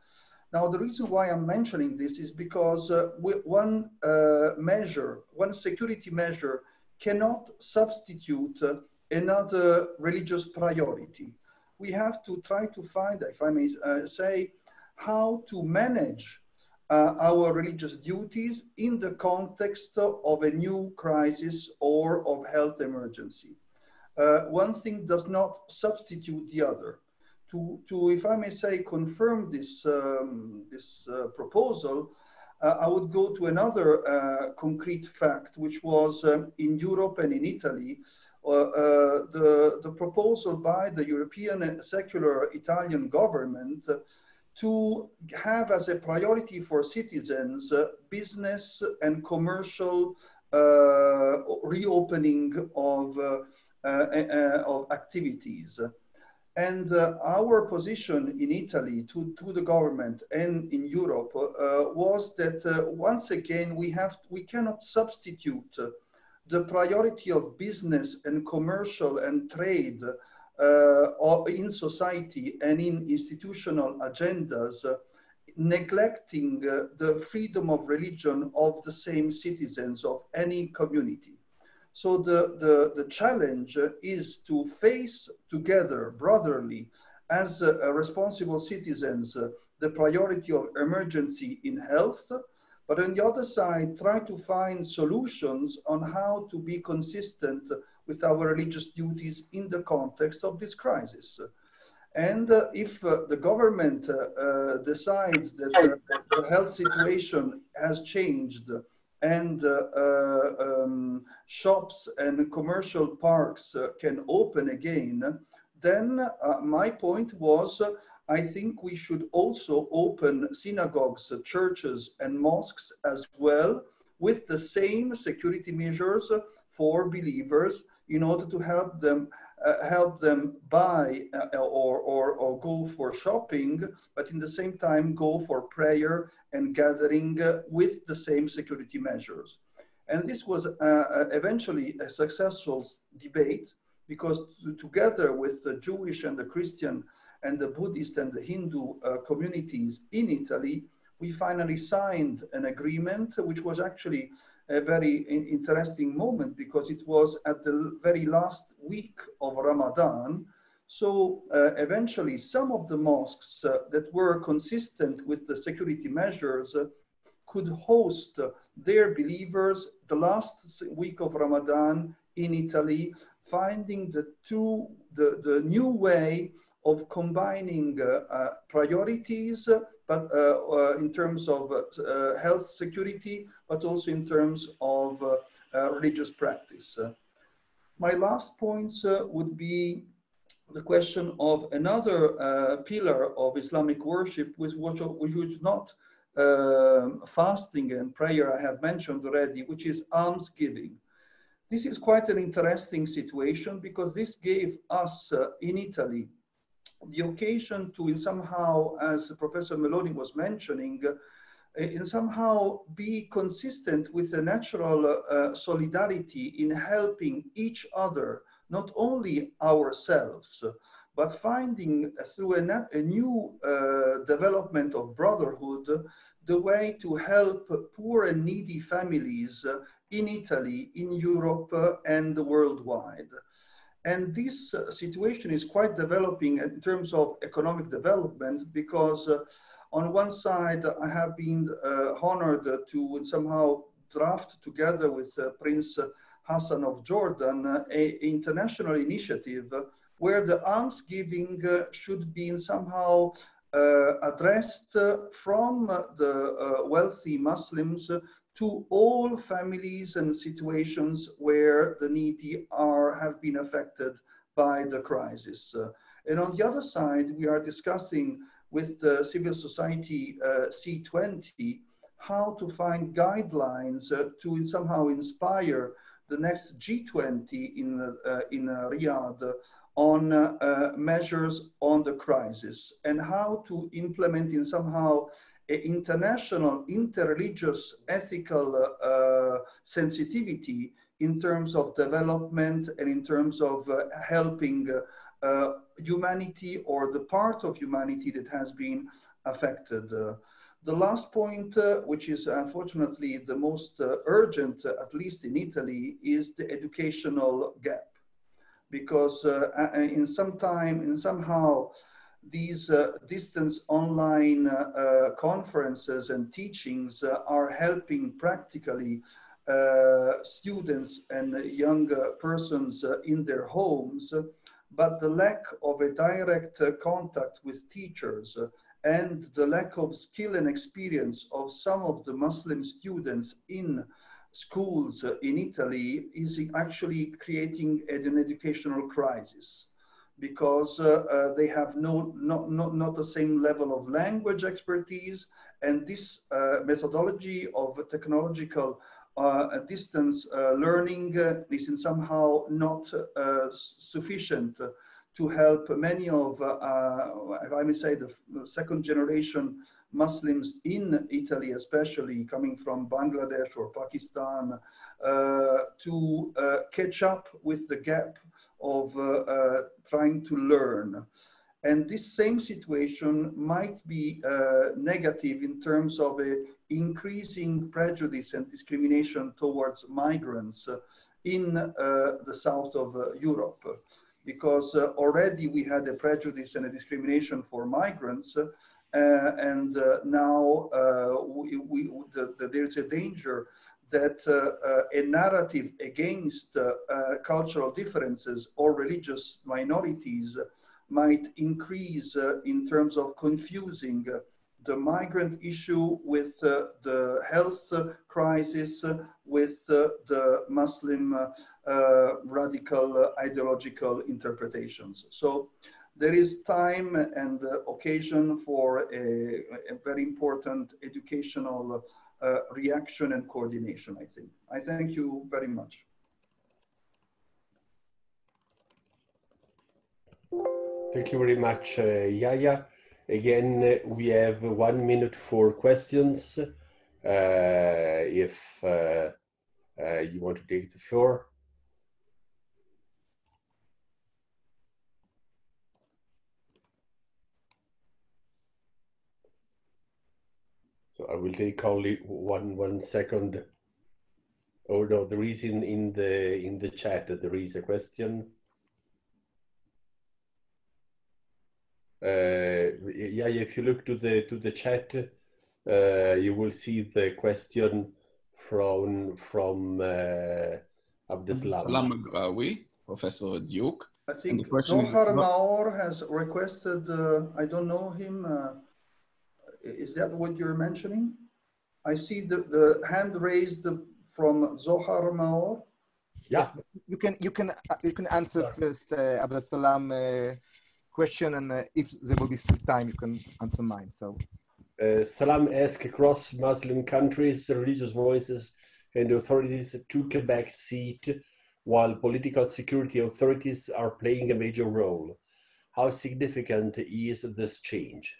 Now, the reason why I'm mentioning this is because uh, one uh, measure, one security measure cannot substitute uh, another religious priority. We have to try to find, if I may uh, say, how to manage uh, our religious duties in the context of a new crisis or of health emergency. Uh, one thing does not substitute the other to, to, if I may say, confirm this, um, this uh, proposal, uh, I would go to another uh, concrete fact, which was um, in Europe and in Italy, uh, uh, the, the proposal by the European secular Italian government to have as a priority for citizens business and commercial reopening of of activities. And uh, our position in Italy to, to the government and in Europe uh, was that uh, once again we have we cannot substitute the priority of business and commercial and trade in society and in institutional agendas neglecting the freedom of religion of the same citizens of any community. So the, the, the challenge is to face together, brotherly, as uh, responsible citizens, uh, the priority of emergency in health, but on the other side, try to find solutions on how to be consistent with our religious duties in the context of this crisis. And uh, if uh, the government uh, decides that the health situation has changed and uh, uh, um, shops and commercial parks uh, can open again, then my point was I think we should also open synagogues, churches, and mosques as well with the same security measures for believers in order to help them uh, help them buy uh, or, or, or go for shopping, but in the same time go for prayer and gathering uh, with the same security measures. And this was uh, eventually a successful debate because together with the Jewish and the Christian and the Buddhist and the Hindu uh, communities in Italy, we finally signed an agreement, which was actually a very interesting moment because it was at the very last week of Ramadan. So uh, eventually, some of the mosques uh, that were consistent with the security measures uh, could host their believers the last week of Ramadan in Italy, finding the two the, the new way of combining uh, uh, priorities but uh, uh, in terms of uh, health security, but also in terms of religious practice. my last points would be the question of another pillar of Islamic worship, which, which is not um, fasting and prayer I have mentioned already, which is almsgiving. This is quite an interesting situation because this gave us uh, in Italy the occasion to in somehow, as Professor Melloni was mentioning, uh, in somehow be consistent with the natural uh, solidarity in helping each other, not only ourselves, but finding through a, a new uh, development of brotherhood the way to help poor and needy families in Italy, in Europe, and worldwide. And this uh, situation is quite developing in terms of economic development because uh, on one side, I have been uh, honored to somehow draft together with uh, Prince Hassan of Jordan uh, a international initiative where the almsgiving uh, should be somehow addressed from the wealthy Muslims to all families and situations where the needy are have been affected by the crisis. Uh, and on the other side, we are discussing with the civil society uh, C20 how to find guidelines uh, to somehow inspire the next G20 in, uh, in uh, Riyadh on uh, measures on the crisis and how to implement in somehow a international interreligious ethical uh, sensitivity in terms of development and in terms of uh, helping uh humanity or the part of humanity that has been affected. Uh, the last point, uh, which is unfortunately the most urgent, at least in Italy, is the educational gap. Because in some time, in somehow, these uh, distance online uh, uh, conferences and teachings uh, are helping practically uh, students and young persons in their homes, but the lack of a direct contact with teachers and the lack of skill and experience of some of the Muslim students in schools in Italy is actually creating an educational crisis because uh, uh, they have no, not, not, not the same level of language expertise. And this uh, methodology of technological uh, distance uh, learning is in somehow not uh, sufficient to help many of, if I may say, the second generation Muslims in Italy, especially coming from Bangladesh or Pakistan, to catch up with the gap of trying to learn. And this same situation might be uh, negative in terms of a increasing prejudice and discrimination towards migrants in uh, the south of uh, Europe. Because uh, already we had a prejudice and a discrimination for migrants, uh, and uh, now we, we, the, the, there's a danger that a narrative against cultural differences or religious minorities might increase uh, in terms of confusing uh, the migrant issue with uh, the health crisis, with the Muslim radical ideological interpretations. So there is time and occasion for a, a, very important educational uh, reaction and coordination, I think. I thank you very much. Thank you very much, uh, Yahya. Again, uh, we have one minute for questions. Uh, if uh, uh, you want to take the floor. So I will take only one one second. Oh no, there is in, in the in the chat that there is a question. Uh, yeah, if you look to the to the chat, uh, you will see the question from from uh, Abdeslam. Abdeslam Maghraoui, Professor Duke. I think Zohar Maor has requested. Uh, I don't know him. Uh, is that what you're mentioning? I see the, the hand raised from Zohar Maor. Yes, you can you can uh, you can answer first, uh, Abdeslam question, and uh, if there will be still time, you can answer mine. So, uh, Salam asked across Muslim countries, religious voices and authorities took a back seat while political security authorities are playing a major role. How significant is this change?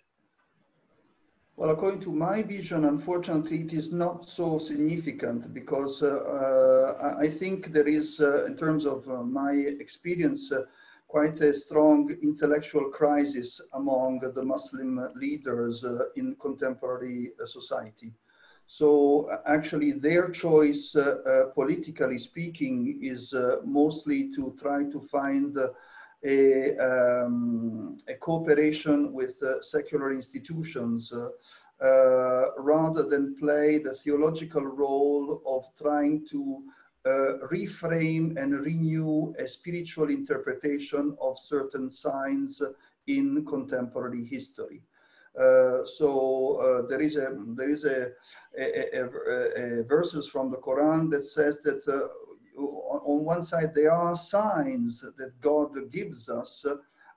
Well, according to my vision, unfortunately, it is not so significant because uh, uh, I think there is, uh, in terms of uh, my experience, uh, quite a strong intellectual crisis among the Muslim leaders uh, in contemporary society. So actually their choice, politically speaking, is mostly to try to find a, um, a, cooperation with secular institutions rather than play the theological role of trying to uh, reframe and renew a spiritual interpretation of certain signs in contemporary history. Uh, so uh, there is a there is a, a, a, a, verses from the Quran that says that uh, on one side there are signs that God gives us.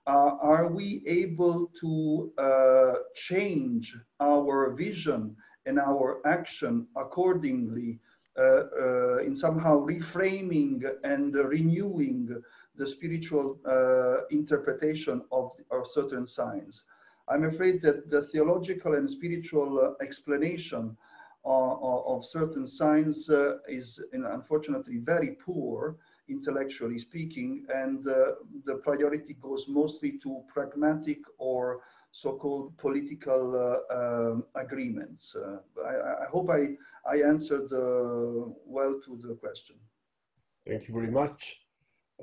Uh, are we able to uh, change our vision and our action accordingly uh, uh, in somehow reframing and renewing the spiritual uh, interpretation of, of certain signs. I'm afraid that the theological and spiritual explanation of certain signs is unfortunately very poor intellectually speaking, and uh, the priority goes mostly to pragmatic or so-called political uh, um, agreements. Uh, I, I, hope I, I answered uh, well to the question. Thank you very much.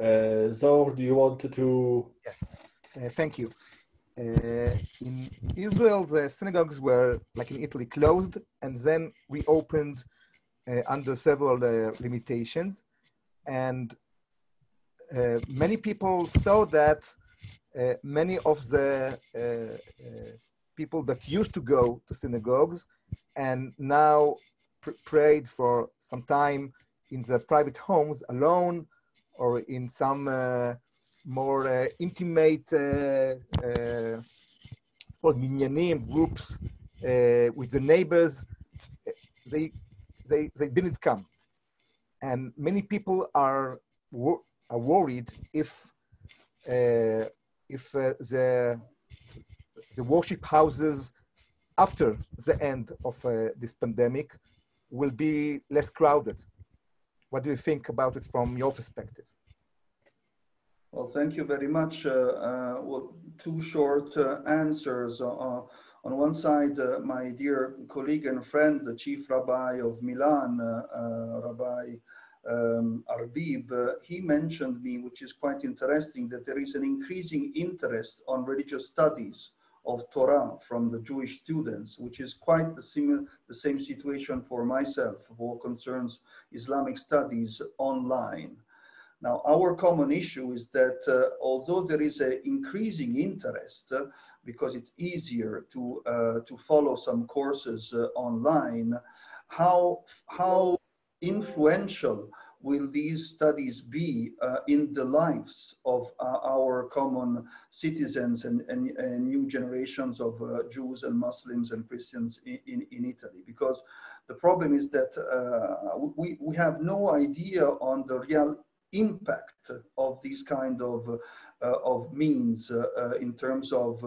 Uh, Zor, do you want to? Yes, uh, thank you. Uh, in Israel, the synagogues were, like in Italy, closed and then reopened uh, under several uh, limitations. And many people saw that many of the people that used to go to synagogues and now pr prayed for some time in their private homes alone or in some uh, more uh, intimate uh, uh, minyanim groups uh, with the neighbors, they, they, they didn't come. and many people are, wor- are worried if, if the, the worship houses after the end of this pandemic will be less crowded. What do you think about it from your perspective? Well, thank you very much. Uh, uh, well, two short uh, answers. Uh, on one side, uh, my dear colleague and friend, the chief rabbi of Milan, uh, Rabbi um, Arbib, he mentioned me, which is quite interesting, that there is an increasing interest on religious studies of Torah from the Jewish students, which is quite the, the same situation for myself, for concerns Islamic studies online. Now, our common issue is that uh, although there is an increasing interest, uh, because it's easier to, uh, to follow some courses uh, online, how, how influential will these studies be uh, in the lives of uh, our common citizens and, and, and new generations of Jews and Muslims and Christians in, in, in, Italy? Because the problem is that we, we have no idea on the real impact of these kind of uh, of means uh, uh, in terms of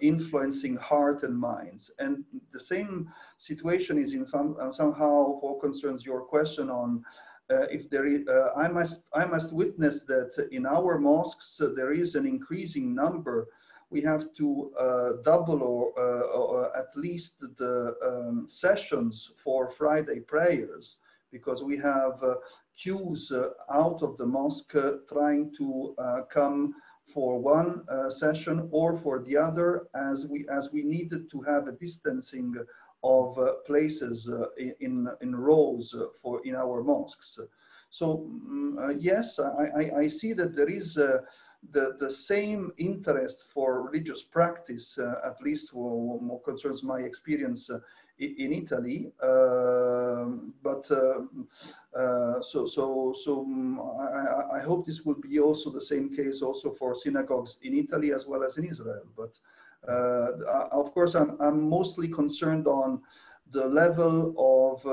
influencing heart and minds. And the same situation is in some, somehow concerns your question on uh, if there is, uh, I must, I must witness that in our mosques uh, there is an increasing number. We have to double or, or, at least the um, sessions for Friday prayers because we have queues uh, out of the mosque uh, trying to uh, come for one session or for the other as we as we needed to have a distancing of uh, places uh, in, in rows uh, for in our mosques. So um, yes, I, I, I, see that there is the, the same interest for religious practice, at least what concerns my experience in Italy. Um, but uh, uh, so so so um, I, I, hope this will be also the same case also for synagogues in Italy as well as in Israel. But uh, of course, I'm I'm mostly concerned on the level of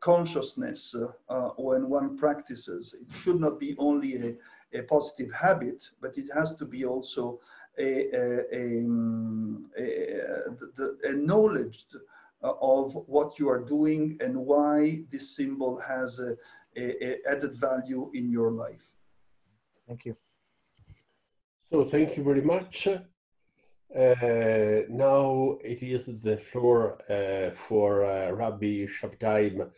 consciousness uh, when one practices. It should not be only a, a, positive habit, but it has to be also a, a, a, um, a knowledge uh, of what you are doing and why this symbol has a, a, a added value in your life. Thank you. So thank you very much. Uh, now it is the floor uh, for uh, Rabbi Shabtaim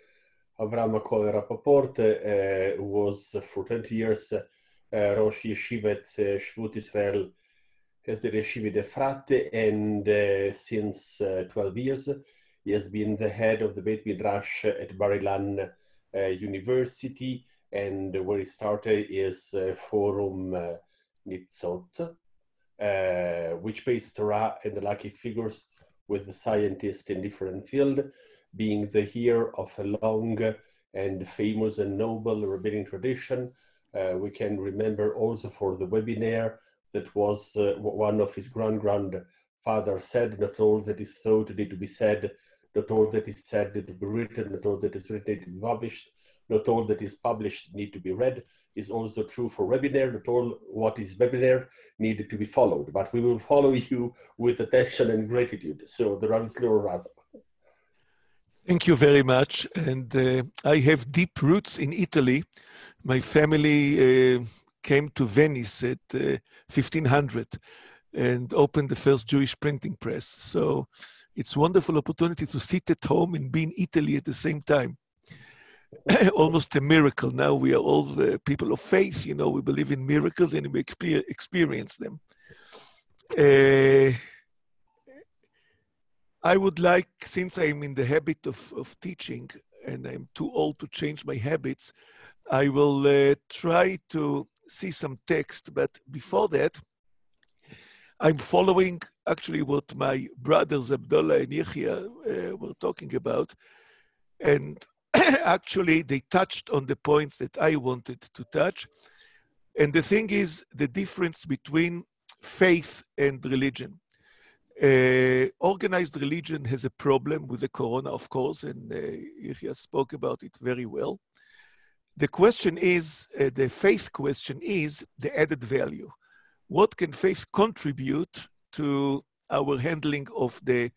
Avram Cohen Rapaport, uh, who was for 20 years uh, Rosh Yeshivat uh, Shvut Israel Hesder Yeshiva de Frate, and since 12 years he has been the head of the Beit Midrash at Bar Ilan uh, University, and where he started is uh, Forum uh, Nitzot, which based Torah and halachic figures with the scientists in different field, being the heir of a long and famous and noble rabbinic tradition. Uh, we can remember also for the webinar that was uh, one of his grand grandfather said, not all that is thought need to be said, not all that is said need to be written, not all that is written need to be published, not all that is published need to be read is also true for webinar. Not all what is webinar needed to be followed, but we will follow you with attention and gratitude. So the Rav floor, Rav. Thank you very much. And uh, I have deep roots in Italy. My family uh, came to Venice at uh, 1500 and opened the first Jewish printing press. So it's wonderful opportunity to sit at home and be in Italy at the same time. Almost a miracle. Now we are all the people of faith, you know, we believe in miracles and we experience them. Uh, I would like, since I'm in the habit of, of teaching and I'm too old to change my habits, I will uh, try to see some text. But before that, I'm following actually what my brothers Abdullah and Yahya uh, were talking about. And actually, they touched on the points that I wanted to touch. And the thing is, the difference between faith and religion. Uh, organized religion has a problem with the corona, of course, and uh, spoke about it very well. the question is, uh, the faith question is the added value. What can faith contribute to our handling of the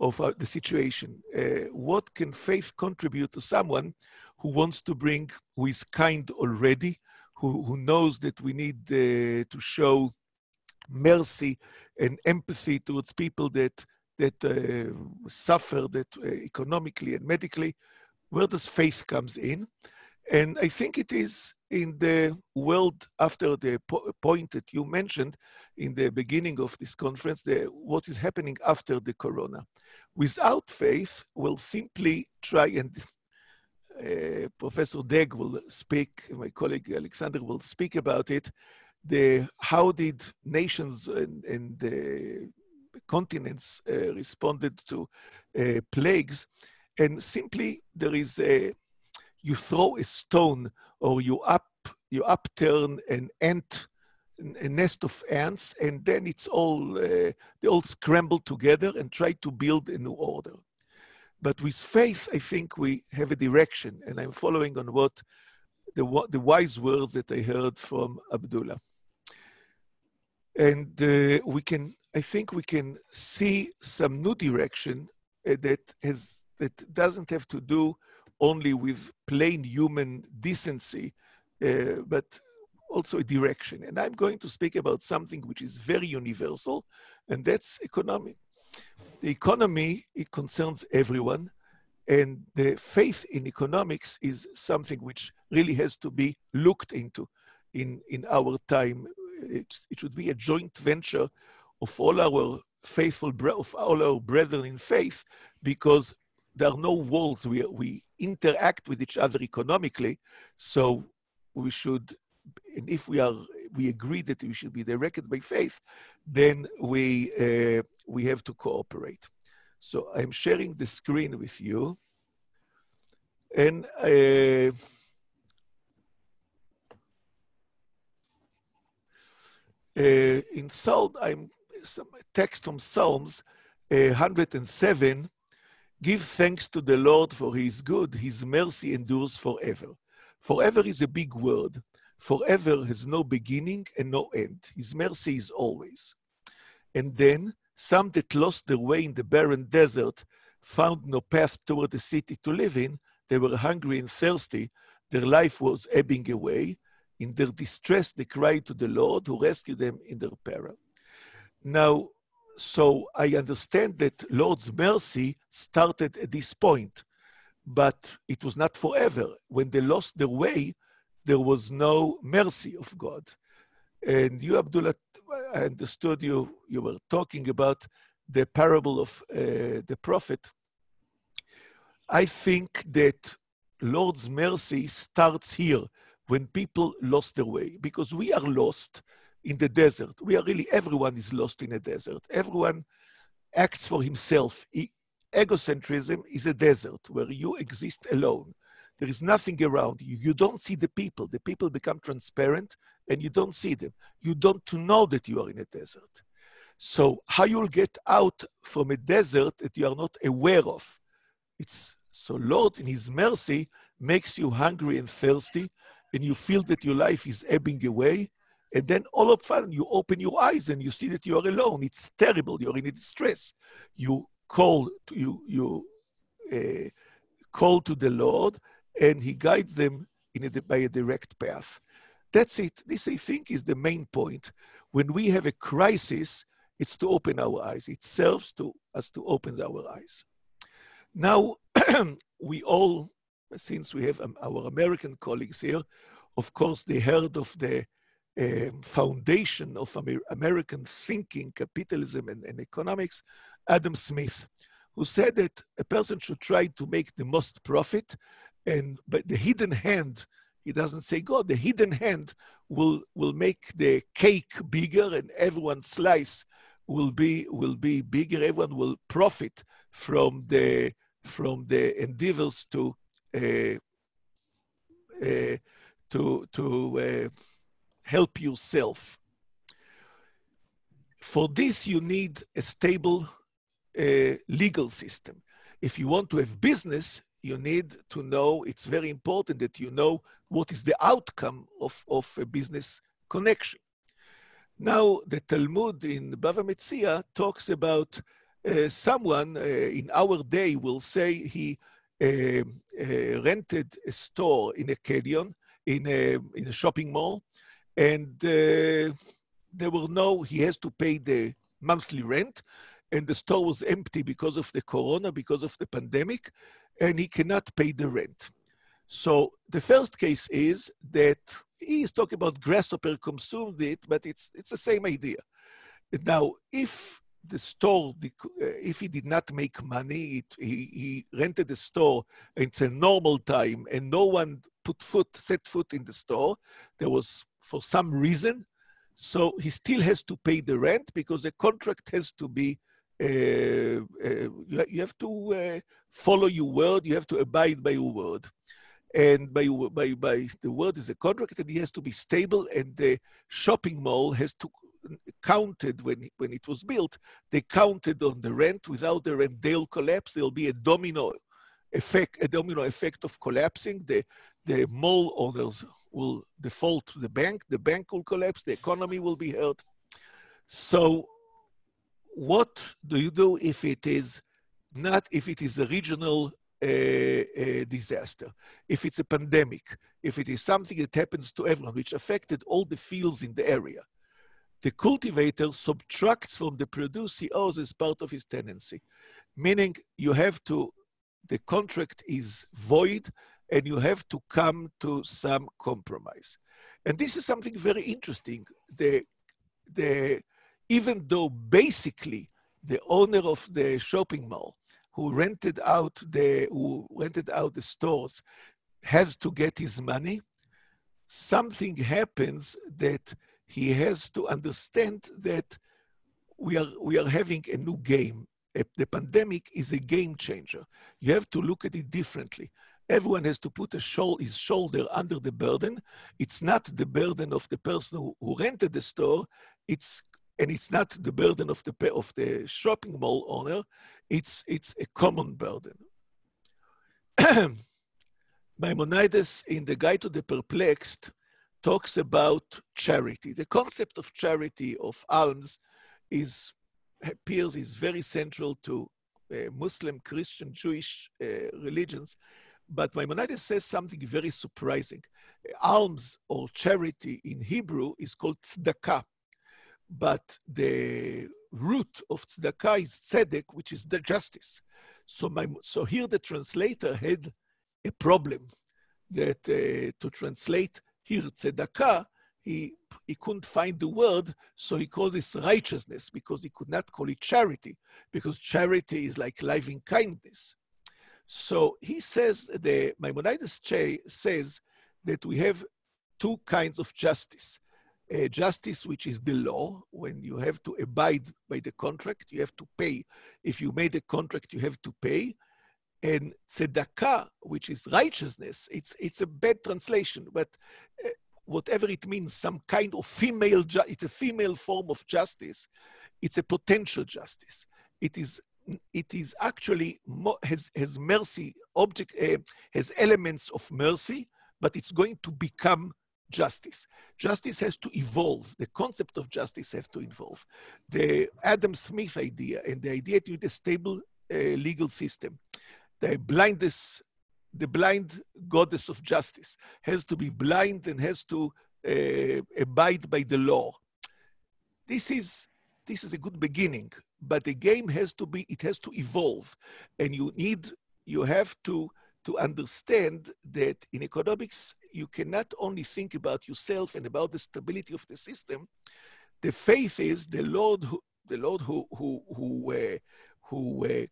of uh, the situation? Uh, what can faith contribute to someone who wants to bring, who is kind already, who, who knows that we need uh, to show mercy and empathy towards people that that uh, suffer that uh, economically and medically where does faith comes in and i think it is in the world after the po- point that you mentioned in the beginning of this conference the what is happening after the corona without faith we'll simply try and uh, Professor Deg will speak, my colleague Alexander will speak about it. The how did nations and, and the continents uh, responded to uh, plagues, and simply there is a you throw a stone or you up you upturn an ant a nest of ants and then it's all uh, they all scramble together and try to build a new order. But with faith i think we have a direction and i'm following on what the, the wise words that i heard from abdullah. And uh, we can i think we can see some new direction uh, that has that doesn't have to do only with plain human decency uh, but also a direction. And i'm going to speak about something which is very universal and that's economy. The economy it concerns everyone and the faith in economics is something which really has to be looked into in in our time. It's, it should be a joint venture of all our faithful, of all our brethren in faith, because there are no walls. We, we interact with each other economically, so we should, and if we are, we agree that we should be directed by faith, then we, uh, we have to cooperate. So I'm sharing the screen with you. And uh, Uh, in Psalm, I'm some text from Psalms uh, 107. Give thanks to the Lord for His good; His mercy endures forever. Forever is a big word. Forever has no beginning and no end. His mercy is always. And then some that lost their way in the barren desert found no path toward the city to live in. They were hungry and thirsty. Their life was ebbing away. In their distress, they cried to the Lord who rescued them in their peril. Now, so I understand that Lord's mercy started at this point, but it was not forever. When they lost their way, there was no mercy of God. And you, Abdullah, I understood you, you were talking about the parable of uh, the prophet. I think that Lord's mercy starts here when people lost their way, because we are lost in the desert. We are really, everyone is lost in a desert. Everyone acts for himself. Egocentrism is a desert where you exist alone. There is nothing around you. You don't see the people. The people become transparent and you don't see them. You don't know that you are in a desert. So, how you'll get out from a desert that you are not aware of? It's so, Lord, in His mercy, makes you hungry and thirsty and you feel that your life is ebbing away, and then all of a sudden you open your eyes and you see that you are alone. It's terrible. You're in distress. You call to, you you uh, call to the Lord, and He guides them in a, by a direct path. That's it. This I think is the main point. When we have a crisis, it's to open our eyes. It serves to us to open our eyes. Now we all since we have um, our American colleagues here, of course, they heard of the um, foundation of Amer American thinking, capitalism, and, and, economics, Adam Smith, who said that a person should try to make the most profit, and but the hidden hand, he doesn't say God, the hidden hand will will make the cake bigger, and everyone's slice will be will be bigger. Everyone will profit from the from the endeavors to uh, uh, to, to uh, help yourself. For this, you need a stable legal system. If you want to have business, you need to know, it's very important that you know what is the outcome of, of a business connection. Now, the Talmud in Bava Metzia talks about uh, someone uh, in our day will say he uh, uh rented a store in a canyon, in a, in a shopping mall, and uh, there were no, he has to pay the monthly rent, and the store was empty because of the corona, because of the pandemic, and he cannot pay the rent. So the first case is that he is talking about grasshopper consumed it, but it's, it's the same idea. Now, if the store, uh, if he did not make money, it, he, he rented the store, it's a normal time, and no one put foot, set foot in the store, there was, for some reason, so he still has to pay the rent because the contract has to be, uh, uh, you have to uh, follow your word, you have to abide by your word and by, by, by the word is a contract and he has to be stable and the shopping mall has to counted when, when it was built, they counted on the rent. Without the rent, they'll collapse. There'll be a domino effect, a domino effect of collapsing. The, the mall owners will default to the bank. The bank will collapse. The economy will be hurt. So what do you do if it is not, if it is a regional a, a disaster, if it's a pandemic, if it is something that happens to everyone, which affected all the fields in the area, the cultivator subtracts from the produce he owes as part of his tenancy, meaning you have to, the contract is void and you have to come to some compromise. And this is something very interesting. The, the, even though basically the owner of the shopping mall who rented out the who rented out the stores has to get his money something happens that he has to understand that we are we are having a new game the pandemic is a game changer you have to look at it differently everyone has to put shol- his shoulder under the burden. It's not the burden of the person who, who rented the store. It's and it's not the burden of the of the shopping mall owner. It's it's a common burden. Maimonides in the guide to the perplexed talks about charity. The concept of charity of alms is appears is very central to uh, muslim christian jewish uh, religions but Maimonides says something very surprising. Alms or charity in Hebrew is called tzedakah but the root of tzedakah is tzedek, which is the justice. So, my, so here the translator had a problem that uh, to translate here tzedakah, he, he couldn't find the word, so he called this righteousness because he could not call it charity, because charity is like loving kindness. So he says, the Maimonides says that we have two kinds of justice justice, which is the law, when you have to abide by the contract, you have to pay. If you made a contract, you have to pay. And tzedakah, which is righteousness, it's, it's a bad translation, but uh, whatever it means, some kind of female, it's a female form of justice. It's a potential justice. It is it is actually has has mercy object uh, has elements of mercy, but it's going to become justice. Justice has to evolve. The concept of justice has to evolve. The Adam Smith idea and the idea to a stable uh, legal system, the blindness, the blind goddess of justice has to be blind and has to uh, abide by the law. This is this is a good beginning, but the game has to be it has to evolve, and you need you have to to understand that in economics, you cannot only think about yourself and about the stability of the system. The faith is the Lord who, the Lord who, who, who, uh, who uh,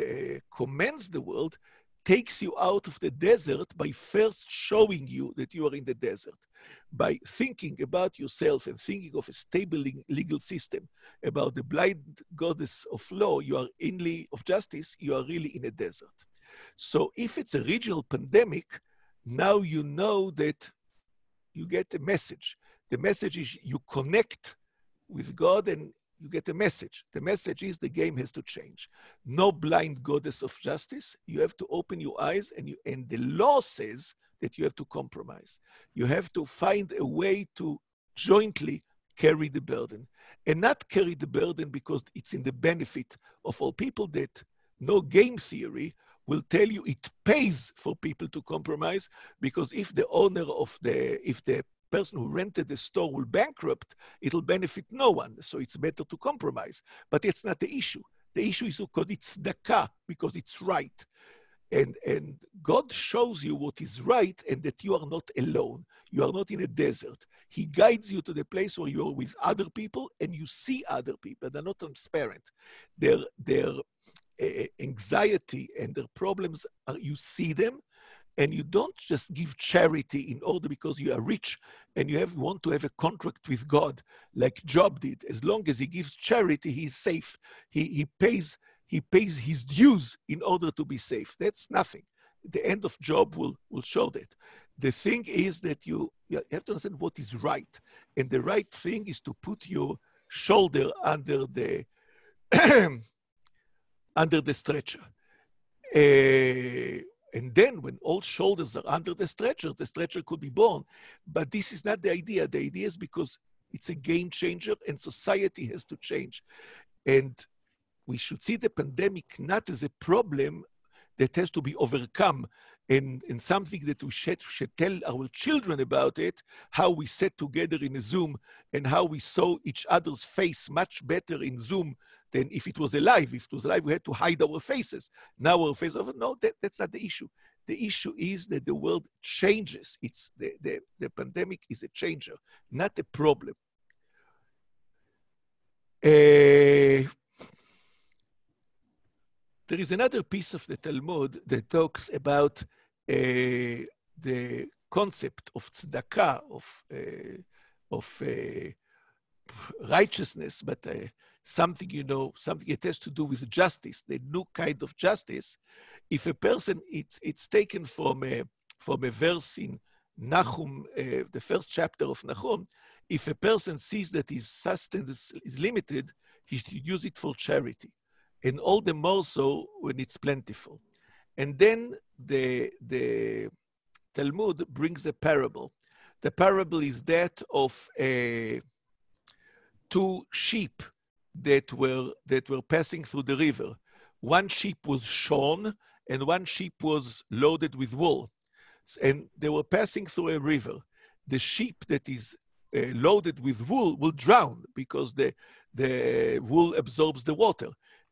uh, commands the world takes you out of the desert by first showing you that you are in the desert. By thinking about yourself and thinking of a stable legal system, about the blind goddess of law, you are in of justice, you are really in a desert. So if it's a regional pandemic, now you know that you get a message. The message is you connect with God and you get a message. The message is the game has to change. No blind goddess of justice. You have to open your eyes, and you and the law says that you have to compromise. You have to find a way to jointly carry the burden, and not carry the burden because it's in the benefit of all people. That no game theory will tell you it pays for people to compromise because if the owner of the if the person who rented the store will bankrupt, it'll benefit no one. So it's better to compromise. But it's not the issue. The issue is because it's daka, because it's right. And, and God shows you what is right and that you are not alone. You are not in a desert. He guides you to the place where you are with other people and you see other people. They're not transparent. Their, their uh, anxiety and their problems, are, you see them and you don't just give charity in order because you are rich and you have want to have a contract with God like Job did. As long as he gives charity, he's safe. He, he pays he pays his dues in order to be safe. That's nothing. The end of Job will, will show that. The thing is that you, you have to understand what is right. And the right thing is to put your shoulder under the under the stretcher. Uh, and then when all shoulders are under the stretcher, the stretcher could be borne. But this is not the idea. The idea is because it's a game changer and society has to change. And we should see the pandemic not as a problem that has to be overcome and, and something that we should, should tell our children about it, how we sat together in a Zoom and how we saw each other's face much better in Zoom than if it was alive. If it was alive, we had to hide our faces. Now our faces, no, that, that's not the issue. The issue is that the world changes. It's the, the, the pandemic is a changer, not a problem. Uh, there is another piece of the Talmud that talks about uh, the concept of tzedakah, of, uh, of righteousness, but something, you know, something it has to do with justice, the new kind of justice. If a person, it's, it's taken from a, from a verse in Nahum, uh, the first chapter of Nahum, if a person sees that his sustenance is limited, he should use it for charity. And all the more so when it's plentiful. And then the, the Talmud brings a parable. The parable is that of a, two sheep that were, that were passing through the river. One sheep was shorn and one sheep was loaded with wool. And they were passing through a river. The sheep that is uh, loaded with wool will drown because the, the wool absorbs the water.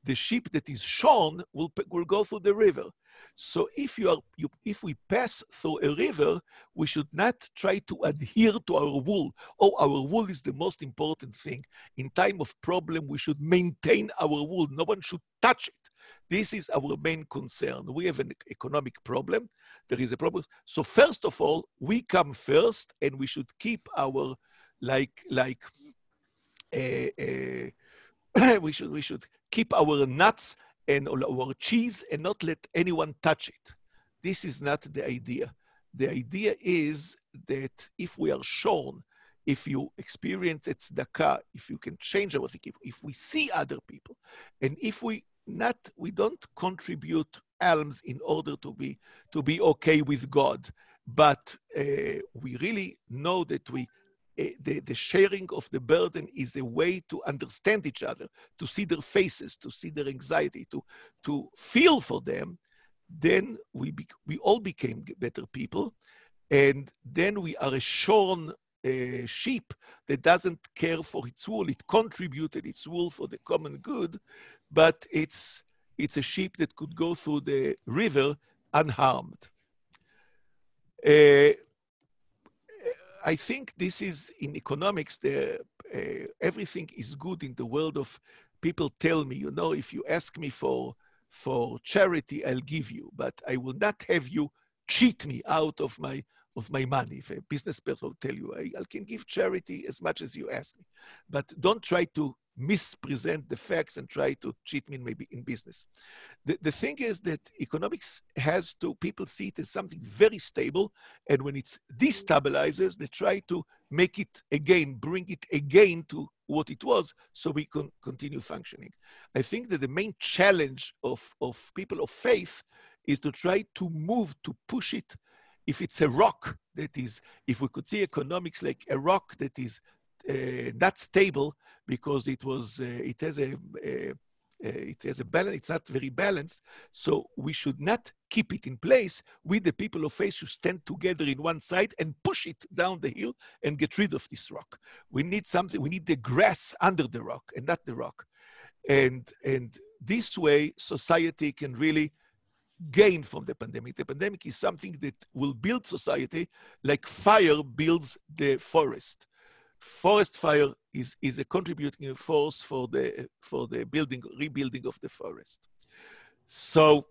The sheep that is shorn will, will go through the river. So if you are, you, if we pass through a river, we should not try to adhere to our wool. Oh, our wool is the most important thing. In time of problem, we should maintain our wool. No one should touch it. This is our main concern. We have an economic problem. There is a problem. So first of all, we come first, and we should keep our like like. Uh, uh, we should we should keep our nuts and our cheese and not let anyone touch it. This is not the idea. The idea is that if we are shown, if you experience tzedakah, if you can change our thinking, if we see other people, and if we not, we don't contribute alms in order to be to be okay with God, but uh, we really know that we the, the sharing of the burden is a way to understand each other, to see their faces, to see their anxiety, to, to feel for them, then we, be, we all became better people. And then we are a shorn uh, sheep that doesn't care for its wool. It contributed its wool for the common good, but it's, it's a sheep that could go through the river unharmed. Uh, I think this is in economics, the, uh, everything is good in the world of people tell me, you know, if you ask me for, for charity, I'll give you, but I will not have you cheat me out of my, of my money. If a business person will tell you, I, I can give charity as much as you ask me, but don't try to mispresent the facts and try to cheat me maybe in business. The, the thing is that economics has to, people see it as something very stable. And when it destabilizes, they try to make it again, bring it again to what it was so we can continue functioning. I think that the main challenge of, of people of faith is to try to move, to push it. If it's a rock that is, if we could see economics like a rock that is uh, not stable because it was, uh, it has a, a it has a balance, it's not very balanced. So we should not keep it in place with the people of faith who stand together in one side and push it down the hill and get rid of this rock. We need something, we need the grass under the rock and not the rock. And, and this way, society can really gain from the pandemic. The pandemic is something that will build society like fire builds the forest forest fire is, is a contributing force for the, for the building, rebuilding of the forest. So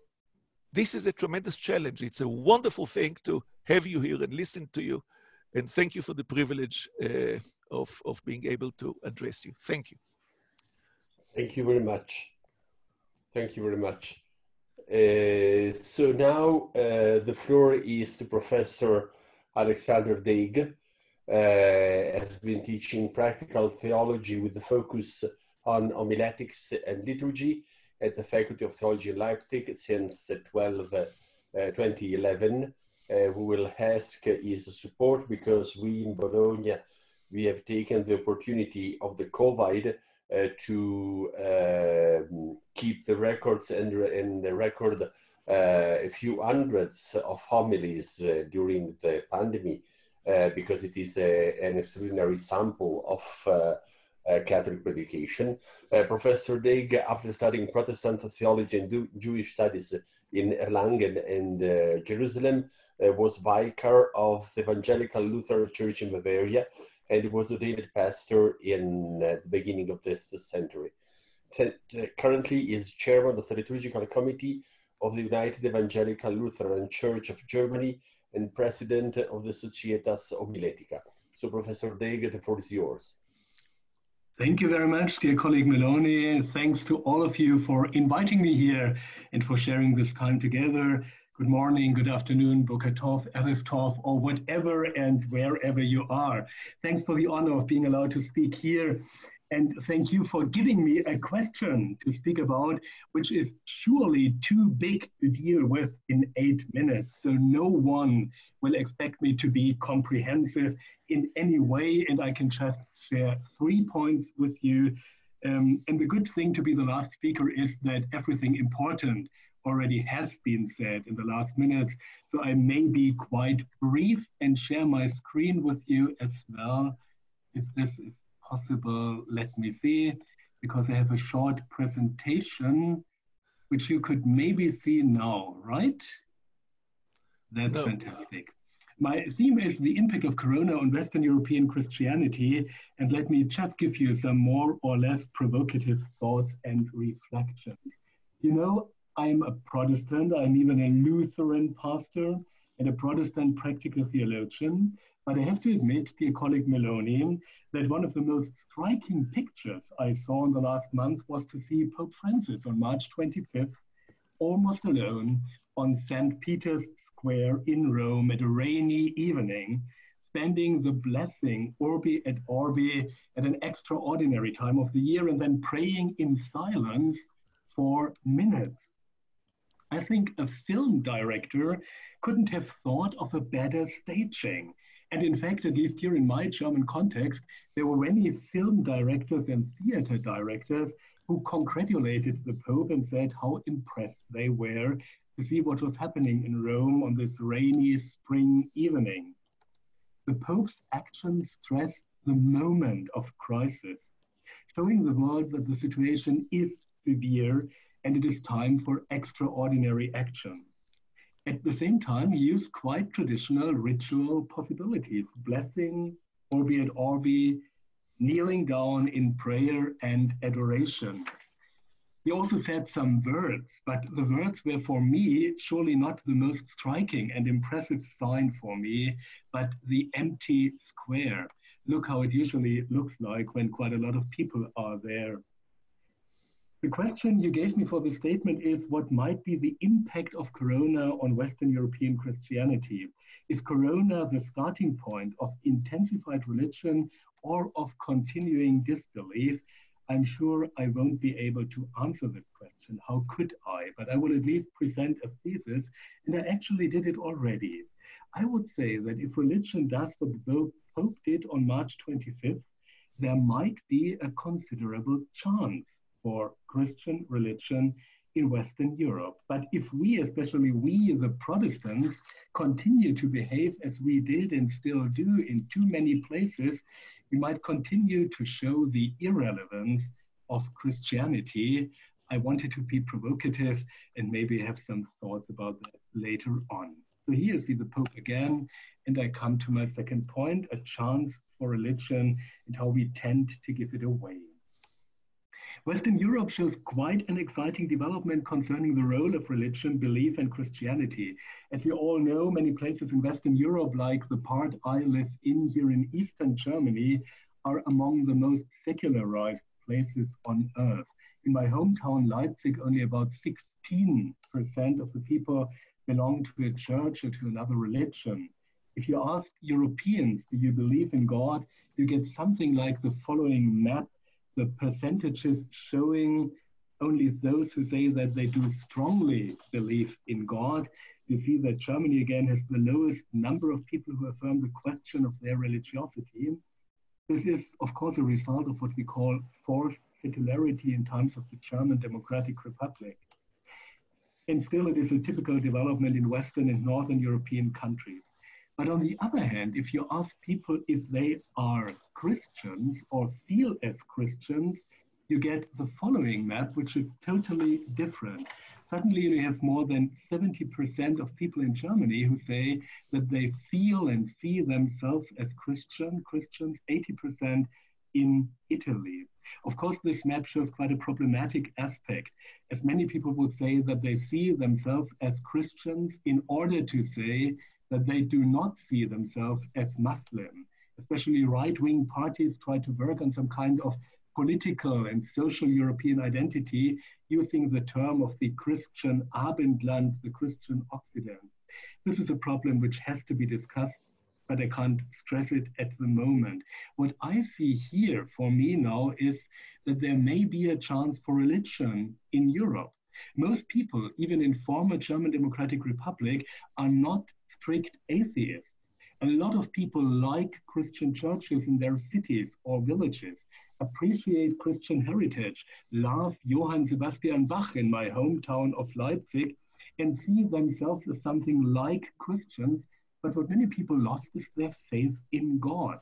this is a tremendous challenge. It's a wonderful thing to have you here and listen to you. And thank you for the privilege uh, of, of being able to address you. Thank you. Thank you very much. Thank you very much. Uh, so now uh, the floor is to Professor Alexander Deeg. Uh, has been teaching practical theology with the focus on homiletics and liturgy at the Faculty of Theology in Leipzig since 12, uh, 2011. Uh, we will ask his support because we in Bologna, we have taken the opportunity of the COVID uh, to uh, keep the records and, and the record uh, a few hundreds of homilies during the pandemic uh, because it is a, an extraordinary sample of uh, uh, Catholic predication. Professor Deeg, after studying Protestant theology and Jewish studies in Erlangen and Jerusalem, was vicar of the Evangelical Lutheran Church in Bavaria and was ordained pastor in uh, the beginning of this century. So, uh, currently is chairman of the liturgical committee of the United Evangelical Lutheran Church of Germany and president of the Societas Homiletica. So Professor Deeg, the floor is yours. Thank you very much, dear colleague Melloni. Thanks to all of you for inviting me here and for sharing this time together. Good morning, good afternoon, Boker Tov, or whatever and wherever you are. Thanks for the honor of being allowed to speak here and thank you for giving me a question to speak about, which is surely too big to deal with in eight minutes. So no one will expect me to be comprehensive in any way, and I can just share three points with you. Um, and the good thing to be the last speaker is that everything important already has been said in the last minutes. So I may be quite brief and share my screen with you as well, if this is possible, let me see, because I have a short presentation, which you could maybe see now, right? That's no. fantastic. My theme is the impact of Corona on Western European Christianity, and let me just give you some more or less provocative thoughts and reflections. You know, I'm a Protestant, I'm even a Lutheran pastor and a Protestant practical theologian. But I have to admit, dear colleague Melloni, that one of the most striking pictures I saw in the last month was to see Pope Francis on March 25th, almost alone, on St. Peter's Square in Rome at a rainy evening, spending the blessing Urbi et Orbi at an extraordinary time of the year and then praying in silence for minutes. I think a film director couldn't have thought of a better staging. And in fact, at least here in my German context, there were many film directors and theater directors who congratulated the Pope and said how impressed they were to see what was happening in Rome on this rainy spring evening. The Pope's actions stressed the moment of crisis, showing the world that the situation is severe and it is time for extraordinary action. At the same time, he used quite traditional ritual possibilities, blessing, et Orbi, kneeling down in prayer and adoration. He also said some words, but the words were for me surely not the most striking and impressive sign for me, but the empty square. look how it usually looks like when quite a lot of people are there. The question you gave me for the statement is what might be the impact of Corona on Western European Christianity? Is Corona the starting point of intensified religion or of continuing disbelief? I'm sure I won't be able to answer this question. How could I? But I will at least present a thesis, and I actually did it already. I would say that if religion does what the Pope did on March 25th, there might be a considerable chance for Christian religion in Western Europe. But if we, especially we, the Protestants, continue to behave as we did and still do in too many places, we might continue to show the irrelevance of Christianity. I wanted to be provocative and maybe have some thoughts about that later on. So here you see the Pope again, and I come to my second point, a chance for religion and how we tend to give it away. Western Europe shows quite an exciting development concerning the role of religion, belief, and Christianity. As you all know, many places in Western Europe, like the part I live in here in Eastern Germany, are among the most secularized places on earth. In my hometown, Leipzig, only about 16% of the people belong to a church or to another religion. If you ask Europeans, do you believe in God? You get something like the following map the percentages showing only those who say that they do strongly believe in God. You see that Germany again has the lowest number of people who affirm the question of their religiosity. This is, of course, a result of what we call forced secularity in times of the German Democratic Republic. And still, it is a typical development in Western and Northern European countries. But on the other hand, if you ask people if they are Christians or feel as Christians, you get the following map, which is totally different. Suddenly, you have more than 70% of people in Germany who say that they feel and see themselves as Christian, Christians, 80% in Italy. Of course, this map shows quite a problematic aspect, as many people would say that they see themselves as Christians in order to say that they do not see themselves as Muslim. Especially right wing parties try to work on some kind of political and social European identity using the term of the Christian Abendland, the Christian Occident. This is a problem which has to be discussed, but I can't stress it at the moment. What I see here for me now is that there may be a chance for religion in Europe. Most people, even in former German Democratic Republic, are not strict atheists. A lot of people like Christian churches in their cities or villages, appreciate Christian heritage, love Johann Sebastian Bach in my hometown of Leipzig, and see themselves as something like Christians. But what many people lost is their faith in God.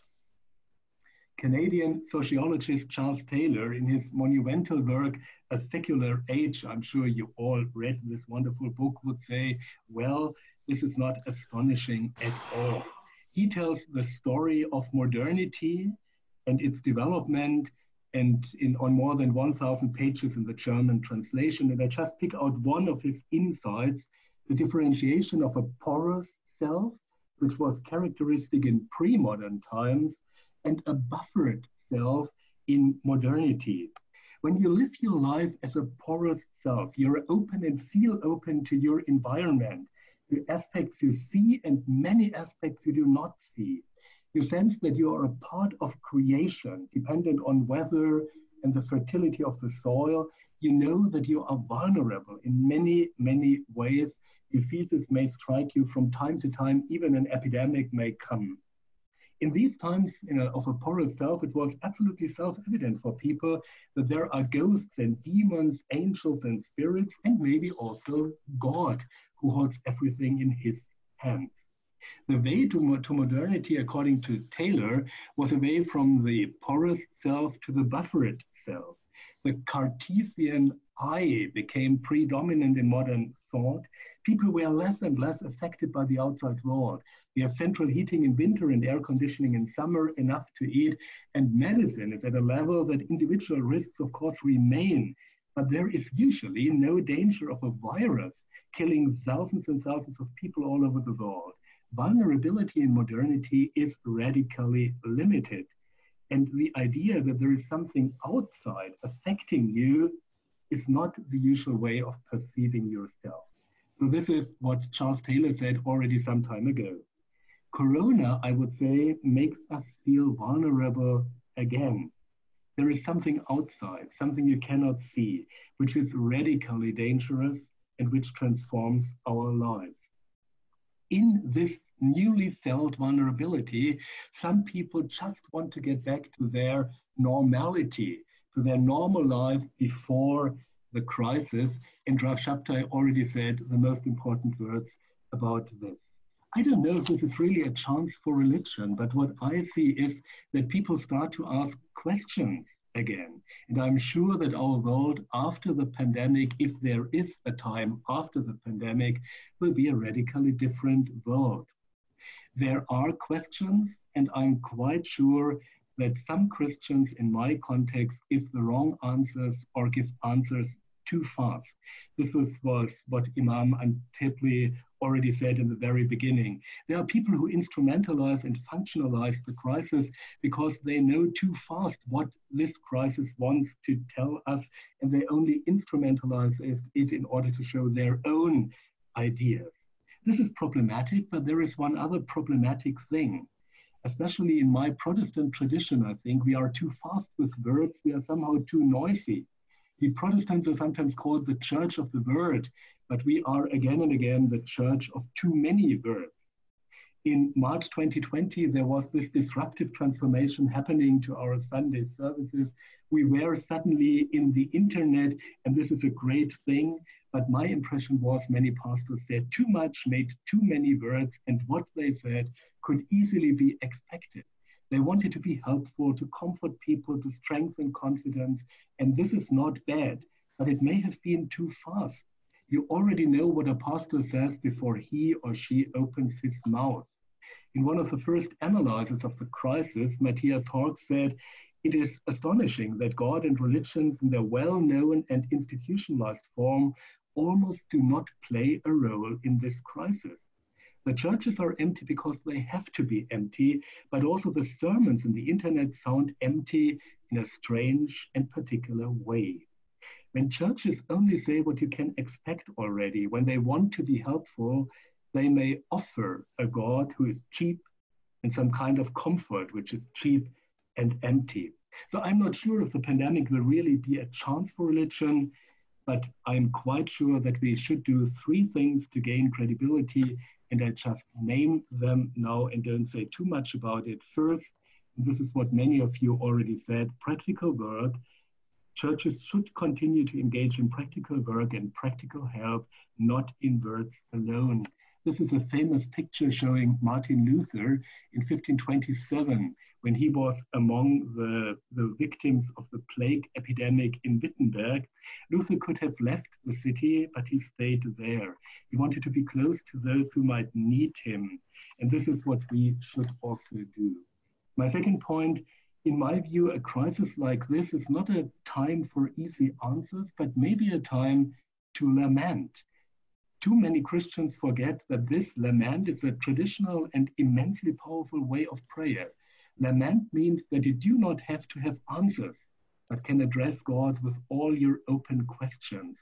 Canadian sociologist Charles Taylor, in his monumental work, A Secular Age, I'm sure you all read this wonderful book, would say, well, this is not astonishing at all. He tells the story of modernity and its development and in, on more than 1,000 pages in the German translation. And I just pick out one of his insights, the differentiation of a porous self, which was characteristic in pre-modern times, and a buffered self in modernity. When you live your life as a porous self, you're open and feel open to your environment the aspects you see and many aspects you do not see. You sense that you are a part of creation, dependent on weather and the fertility of the soil. You know that you are vulnerable in many, many ways. Diseases may strike you from time to time, even an epidemic may come. In these times you know, of a porous self, it was absolutely self evident for people that there are ghosts and demons, angels and spirits, and maybe also God who holds everything in his hands. The way to, to modernity, according to Taylor, was a way from the porous self to the buffered self. The Cartesian I became predominant in modern thought. People were less and less affected by the outside world. We have central heating in winter and air conditioning in summer, enough to eat, and medicine is at a level that individual risks, of course, remain. But there is usually no danger of a virus killing thousands and thousands of people all over the world. Vulnerability in modernity is radically limited. And the idea that there is something outside affecting you is not the usual way of perceiving yourself. So this is what Charles Taylor said already some time ago. Corona, I would say, makes us feel vulnerable again. There is something outside, something you cannot see, which is radically dangerous and which transforms our lives. In this newly felt vulnerability, some people just want to get back to their normality, to their normal life before the crisis. And Rav Shabtai already said the most important words about this. I don't know if this is really a chance for religion, but what I see is that people start to ask questions again. And I'm sure that oh our world after the pandemic, if there is a time after the pandemic, will be a radically different world. There are questions, and I'm quite sure that some Christians in my context give the wrong answers or give answers too fast. This was, what Imam Antepli already said in the very beginning. There are people who instrumentalize and functionalize the crisis because they know too fast what this crisis wants to tell us, and they only instrumentalize it in order to show their own ideas. This is problematic, but there is one other problematic thing. Especially in my Protestant tradition, I think we are too fast with words, we are somehow too noisy. The Protestants are sometimes called the church of the word, but we are again and again the church of too many words. In March 2020, there was this disruptive transformation happening to our Sunday services. We were suddenly in the internet, and this is a great thing. But my impression was many pastors said too much, made too many words, and what they said could easily be expected. They wanted to be helpful, to comfort people, to strengthen confidence. And this is not bad, but it may have been too fast. You already know what a pastor says before he or she opens his mouth. In one of the first analyses of the crisis, Matthias Horx said, It is astonishing that God and religions, in their well known and institutionalized form, almost do not play a role in this crisis. The churches are empty because they have to be empty, but also the sermons in the internet sound empty in a strange and particular way. When churches only say what you can expect already, when they want to be helpful, they may offer a God who is cheap and some kind of comfort which is cheap and empty. So I'm not sure if the pandemic will really be a chance for religion, but I'm quite sure that we should do three things to gain credibility and I just name them now and don't say too much about it. First, this is what many of you already said, practical work. Churches should continue to engage in practical work and practical help, not in words alone. This is a famous picture showing Martin Luther in 1527 when he was among the, the victims of the plague epidemic in Wittenberg. Luther could have left the city, but he stayed there. He wanted to be close to those who might need him. And this is what we should also do. My second point in my view, a crisis like this is not a time for easy answers, but maybe a time to lament too many Christians forget that this lament is a traditional and immensely powerful way of prayer. Lament means that you do not have to have answers, but can address God with all your open questions.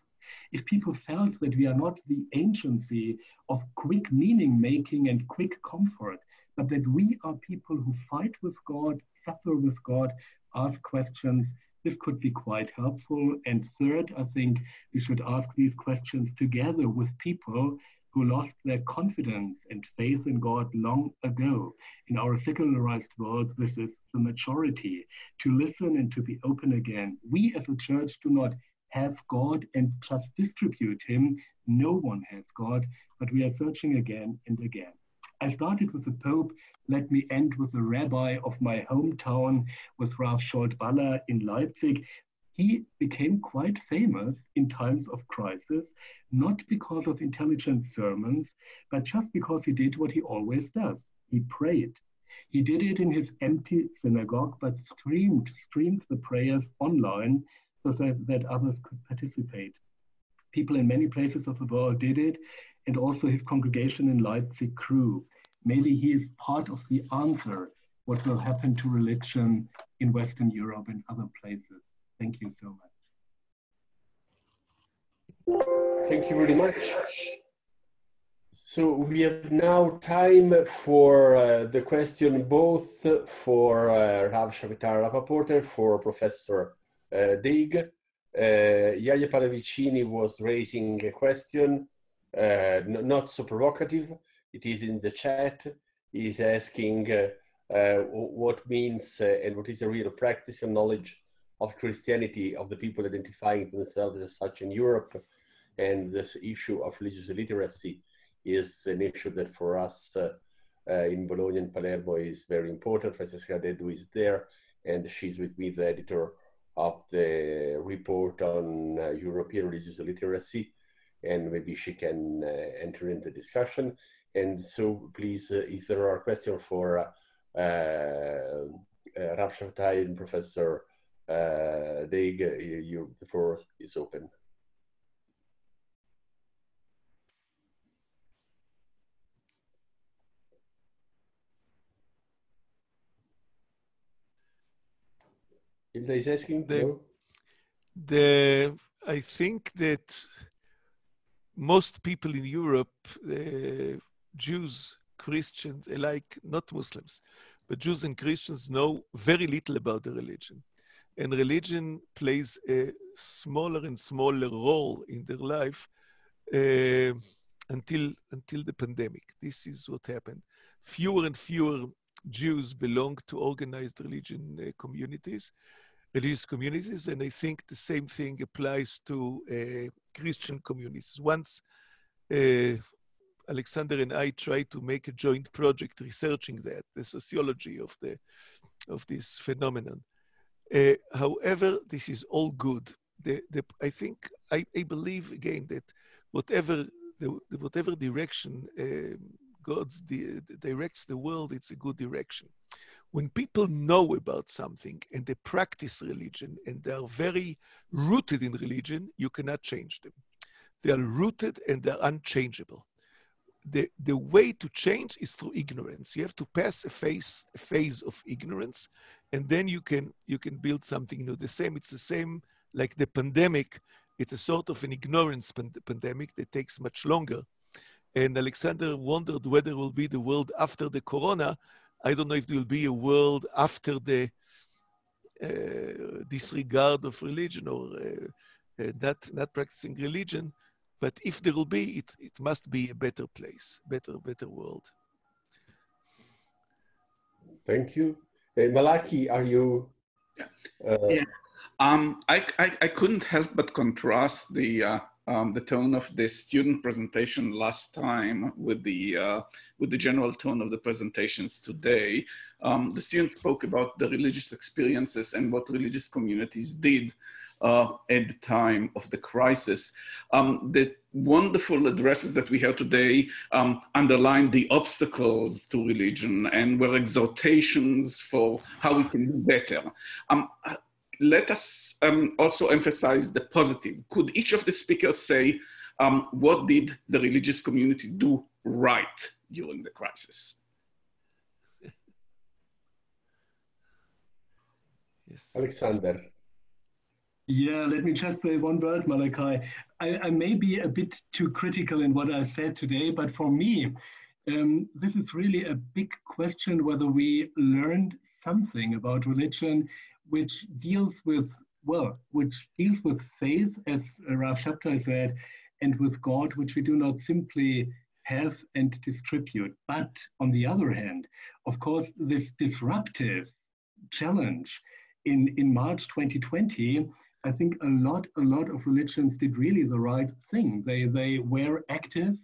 If people felt that we are not the agency of quick meaning making and quick comfort, but that we are people who fight with God, suffer with God, ask questions, this could be quite helpful. And third, I think we should ask these questions together with people who lost their confidence and faith in God long ago. In our secularized world, this is the majority. To listen and to be open again. We as a church do not have God and just distribute Him. No one has God, but we are searching again and again. I started with the Pope. Let me end with the rabbi of my hometown, with Rav Zsolt Balla in Leipzig. He became quite famous in times of crisis, not because of intelligent sermons, but just because he did what he always does. He prayed. He did it in his empty synagogue, but streamed, streamed the prayers online so that, that others could participate. People in many places of the world did it, and also his congregation in Leipzig grew. Maybe he is part of the answer what will happen to religion in Western Europe and other places. Thank you so much. Thank you very much. So we have now time for uh, the question both for uh, Rav Shabtai Rappaport, for Professor uh, Deeg. Uh, Yahya Pallavicini was raising a question, uh, not so provocative. It is in the chat. Is asking uh, uh, what means uh, and what is the real practice and knowledge of Christianity of the people identifying themselves as such in Europe. And this issue of religious literacy is an issue that for us uh, in Bologna and Palermo is very important. Francesca Dedu is there, and she's with me, the editor of the report on uh, European religious literacy, and maybe she can uh, enter into discussion. And so please, uh, if there are questions for uh, uh, Rav Shabtai and Professor uh, Deeg, you, the floor is open. Hilda is asking? The, no? the, I think that most people in Europe, uh, Jews, Christians alike, not Muslims, but Jews and Christians know very little about the religion. And religion plays a smaller and smaller role in their life uh, until, until the pandemic. This is what happened. Fewer and fewer Jews belong to organized religion uh, communities, religious communities, and I think the same thing applies to uh, Christian communities. Once uh, Alexander and I tried to make a joint project researching that, the sociology of the of this phenomenon. Uh, however, this is all good. The, the, I think I, I believe again that whatever the, whatever direction uh, God directs the world, it's a good direction. When people know about something and they practice religion and they are very rooted in religion, you cannot change them. They are rooted and they're unchangeable the, the way to change is through ignorance. You have to pass a phase, a phase of ignorance, and then you can you can build something new. The same, it's the same like the pandemic. It's a sort of an ignorance pand pandemic that takes much longer. And Alexander wondered whether will be the world after the corona. I don't know if there will be a world after the uh, disregard of religion or uh, uh, not, not practicing religion. But if there will be, it, it must be a better place, better, better world. Thank you. Uh, Malachi, are you? Uh, yeah. Um, I, I, I, couldn't help but contrast the uh, um, the tone of the student presentation last time with the uh, with the general tone of the presentations today. Um, the students spoke about the religious experiences and what religious communities did uh, at the time of the crisis. Um, the wonderful addresses that we have today um, underline the obstacles to religion and were exhortations for how we can do better. Um, let us um, also emphasize the positive. Could each of the speakers say um, what did the religious community do right during the crisis? Yes. Alexander. Yeah, let me just say one word, Malachi. I, I, may be a bit too critical in what I said today, but for me, um, this is really a big question whether we learned something about religion which deals with, well, which deals with faith, as Rav Shabtai said, and with God, which we do not simply have and distribute. But on the other hand, of course, this disruptive challenge in, in March 2020 I think a lot, a lot of religions did really the right thing. They, they were active,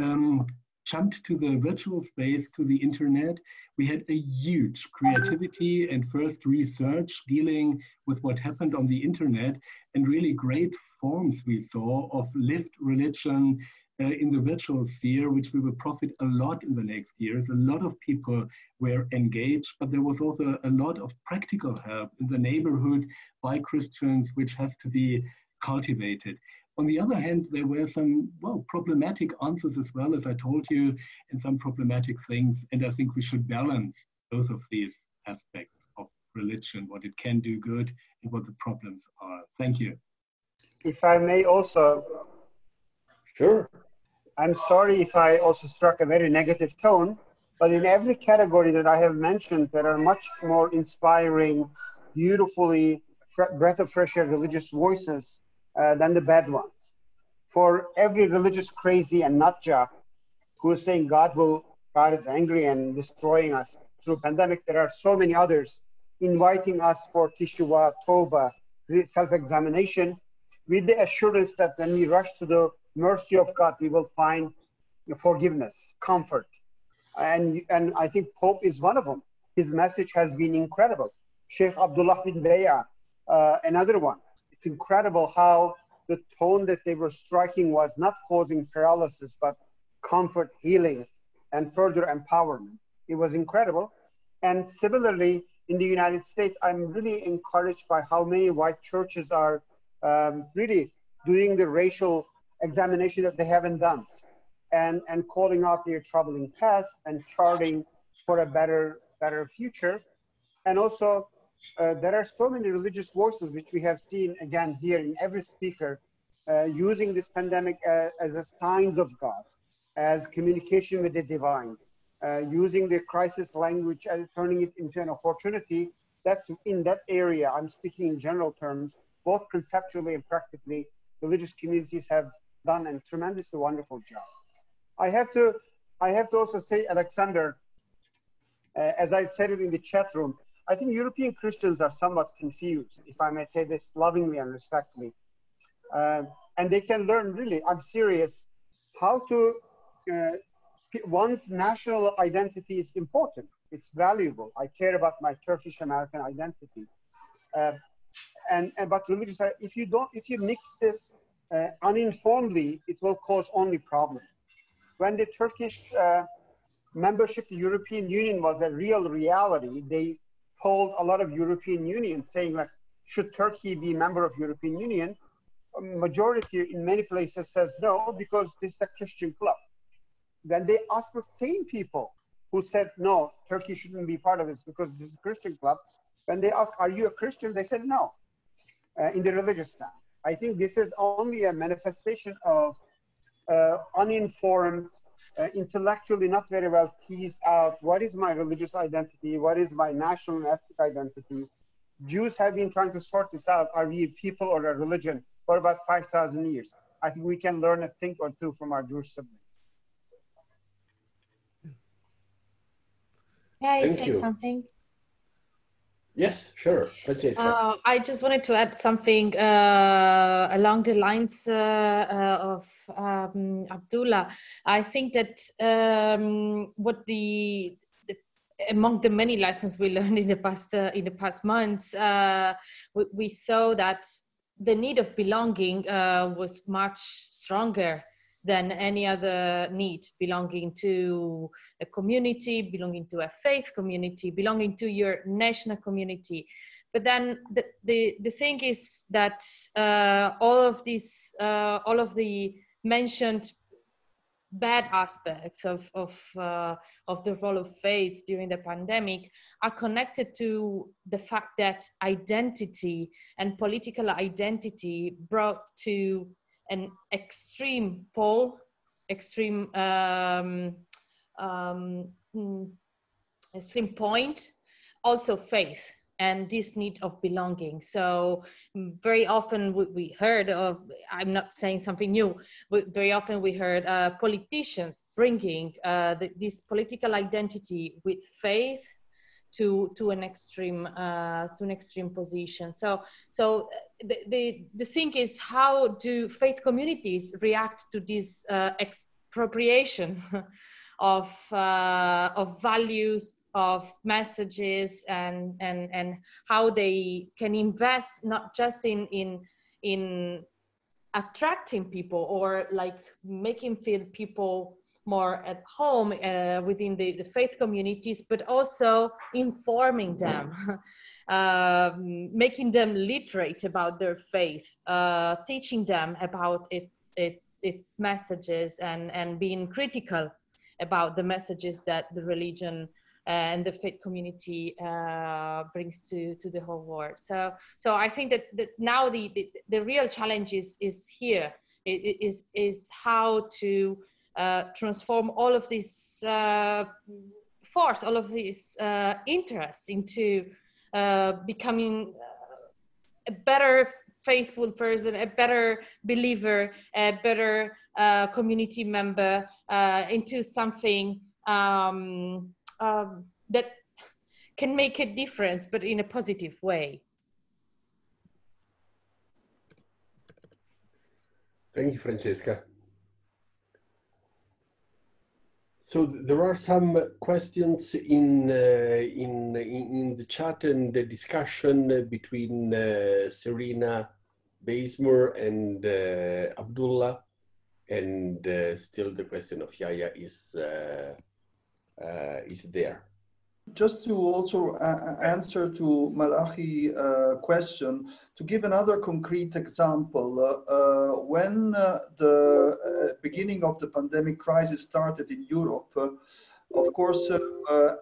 um, jumped to the virtual space, to the internet. We had a huge creativity and first research dealing with what happened on the internet and really great forms we saw of lived religion uh, in the virtual sphere, which we will profit a lot in the next years. A lot of people were engaged, but there was also a lot of practical help in the neighborhood by Christians, which has to be cultivated. On the other hand, there were some, well, problematic answers as well, as I told you, and some problematic things. And I think we should balance both of these aspects of religion, what it can do good, and what the problems are. Thank you. If I may also. Sure. I'm sorry if I also struck a very negative tone, but in every category that I have mentioned, there are much more inspiring, beautifully breath of fresh air religious voices uh, than the bad ones. For every religious crazy and nut job who is saying God will, God is angry and destroying us through pandemic, there are so many others inviting us for teshuvah, toba, self-examination, with the assurance that when we rush to the mercy of God, we will find forgiveness, comfort. And, and I think Pope is one of them. His message has been incredible. Sheikh Abdullah bin Bayah, uh, another one. It's incredible how the tone that they were striking was not causing paralysis, but comfort, healing, and further empowerment. It was incredible. And similarly, in the United States, I'm really encouraged by how many white churches are um, really doing the racial examination that they haven't done and, and calling out their troubling past and charting for a better, better future. And also, uh, there are so many religious voices which we have seen again here in every speaker uh, using this pandemic as, uh, as a signs of God, as communication with the divine, uh, using the crisis language and turning it into an opportunity. That's in that area. I'm speaking in general terms, both conceptually and practically. Religious communities have done a tremendously wonderful job. I have to, I have to also say, Alexander, uh, as I said it in the chat room, I think European Christians are somewhat confused, if I may say this lovingly and respectfully. Uh, and they can learn really, I'm serious, how to, uh, one's national identity is important. It's valuable. I care about my Turkish American identity. Uh, and, and but religious, if you don't, if you mix this uh, uninformedly, it will cause only problems. When the Turkish uh, membership to European Union was a real reality, they polled a lot of European Union saying like, should Turkey be member of European Union? A majority in many places says no because this is a Christian club. Then they asked the same people who said no, Turkey shouldn't be part of this because this is a Christian club. When they asked, are you a Christian? They said no, uh, in the religious sense. I think this is only a manifestation of uh, uninformed, uh, intellectually not very well teased out what is my religious identity, what is my national and ethnic identity. Jews have been trying to sort this out. Are we a people or a religion for about 5,000 years? I think we can learn a thing or two from our Jewish siblings. May I Thank say you. something? Yes, sure. Uh, I just wanted to add something uh, along the lines uh, uh of um, Abdullah. I think that um, what the, the, among the many lessons we learned in the past uh, in the past months, uh, we, we, saw that the need of belonging was much stronger than any other need belonging to a community, belonging to a faith community, belonging to your national community. But then the, the, the thing is that uh, all of these, uh, all of the mentioned bad aspects of, of, uh, of the role of faith during the pandemic are connected to the fact that identity and political identity brought to an extreme pole, extreme um, um, mm, extreme point, also faith and this need of belonging. So mm, very often we, heard of, I'm not saying something new, but very often we heard uh, politicians bringing uh, the, this political identity with faith to to an extreme uh, to an extreme position. So so the, the the thing is how do faith communities react to this uh, expropriation of uh, of values of messages and and and how they can invest not just in in in attracting people or like making feel people more at home uh, within the, the faith communities, but also informing them, um, making them literate about their faith, uh, teaching them about its its its messages, and and being critical about the messages that the religion and the faith community uh, brings to, to the whole world. So, so I think that, that now the, the, the real challenge is, is here, it, is, is how to uh, transform all of this uh, force, all of this uh, interest into uh, becoming a better faithful person, a better believer, a better uh, community member into something um, um, that can make a difference, but in a positive way. Thank you, Francesca. So there are some questions in, uh, in, in the chat and the discussion between uh, Serena Bazemore and uh, Abdullah. And uh, still the question of Yahya is, uh, uh, is there. Just to also answer to Malachi's uh, question, to give another concrete example, uh, uh when uh, the uh, beginning of the pandemic crisis started in Europe, of course,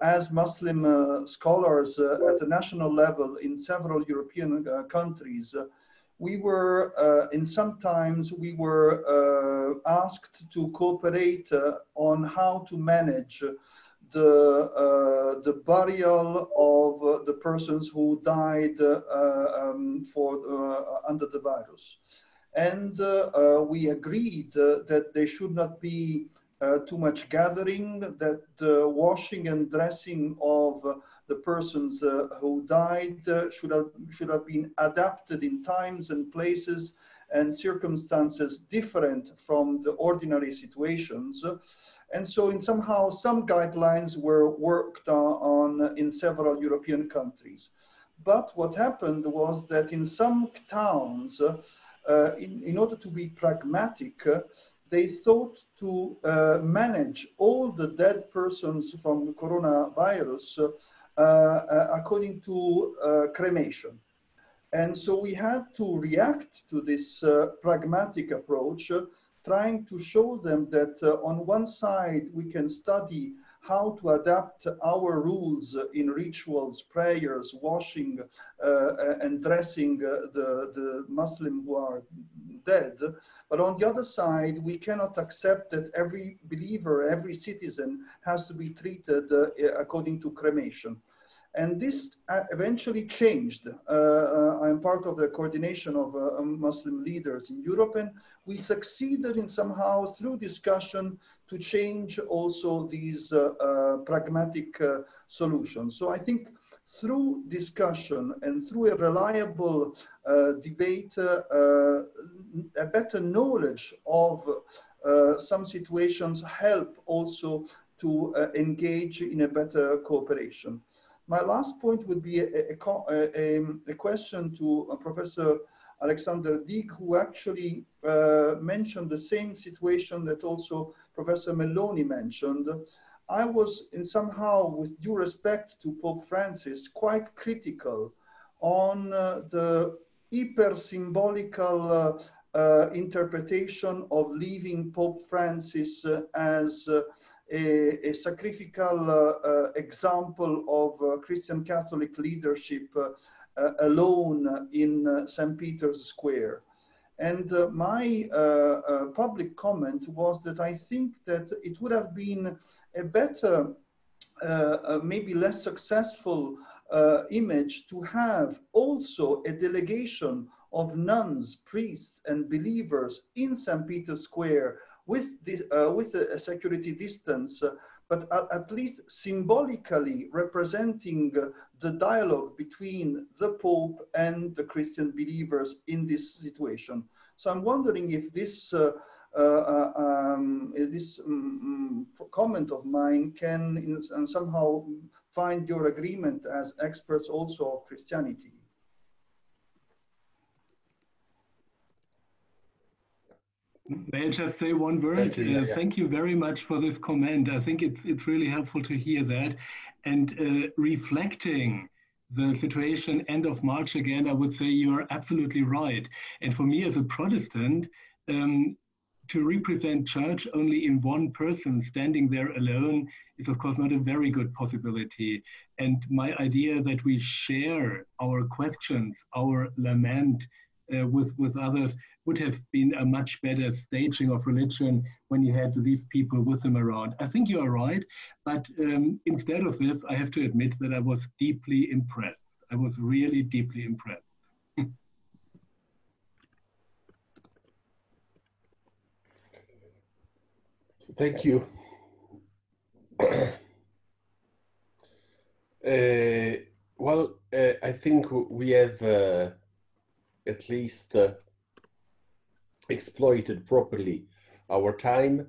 as Muslim scholars at the national level in several European countries, we were, uh, in sometimes we were uh, asked to cooperate uh, on how to manage the, uh, the burial of uh, the persons who died uh, um, for, under the virus. And we agreed that there should not be too much gathering, that the washing and dressing of the persons uh, who died uh, should, have, should have been adapted in times and places and circumstances different from the ordinary situations. And so in somehow some guidelines were worked on in several European countries. But what happened was that in some towns, uh, in, in, order to be pragmatic, uh, they thought to uh, manage all the dead persons from coronavirus uh, uh, according to uh, cremation. And so we had to react to this pragmatic approach trying to show them that uh, on one side we can study how to adapt our rules in rituals, prayers, washing uh, and dressing uh, the, the Muslim who are dead. But on the other side, we cannot accept that every believer, every citizen has to be treated uh, according to cremation. And this uh, eventually changed. Uh, uh, I'm part of the coordination of Muslim leaders in Europe, and we succeeded in somehow through discussion to change also these pragmatic solutions. So I think through discussion and through a reliable uh, debate, uh, a better knowledge of uh, some situations help also to engage in a better cooperation. My last point would be a, a, a, a question to uh, Professor Alexander Deeg, who actually uh, mentioned the same situation that also Professor Melloni mentioned. I was in somehow, with due respect to Pope Francis, quite critical on uh, the hyper symbolical uh, uh, interpretation of leaving Pope Francis uh, as a, a sacrificial uh, uh, example of uh, Christian Catholic leadership alone in St. Peter's Square. And uh, my uh, uh, public comment was that I think that it would have been a better, maybe less successful image to have also a delegation of nuns, priests, and believers in St. Peter's Square with, the, uh, with a security distance, uh, but at, at, least symbolically representing uh, the dialogue between the Pope and the Christian believers in this situation. So I'm wondering if this uh, um, this um, comment of mine can in, somehow find your agreement as experts also of Christianity. May I just say one word? Thank you, uh, yeah. thank you very much for this comment. I think it's it's really helpful to hear that, and uh, reflecting the situation end of March again. I would say you are absolutely right. And for me as a Protestant, um, to represent church only in one person standing there alone is, of course, not a very good possibility. And my idea that we share our questions, our lament uh, with, with others would have been a much better staging of religion when you had these people with him around. I think you are right, but um, instead of this, I have to admit that I was deeply impressed. I was really deeply impressed. Thank you. uh, well, uh, I think we have uh, at least uh, exploited properly our time.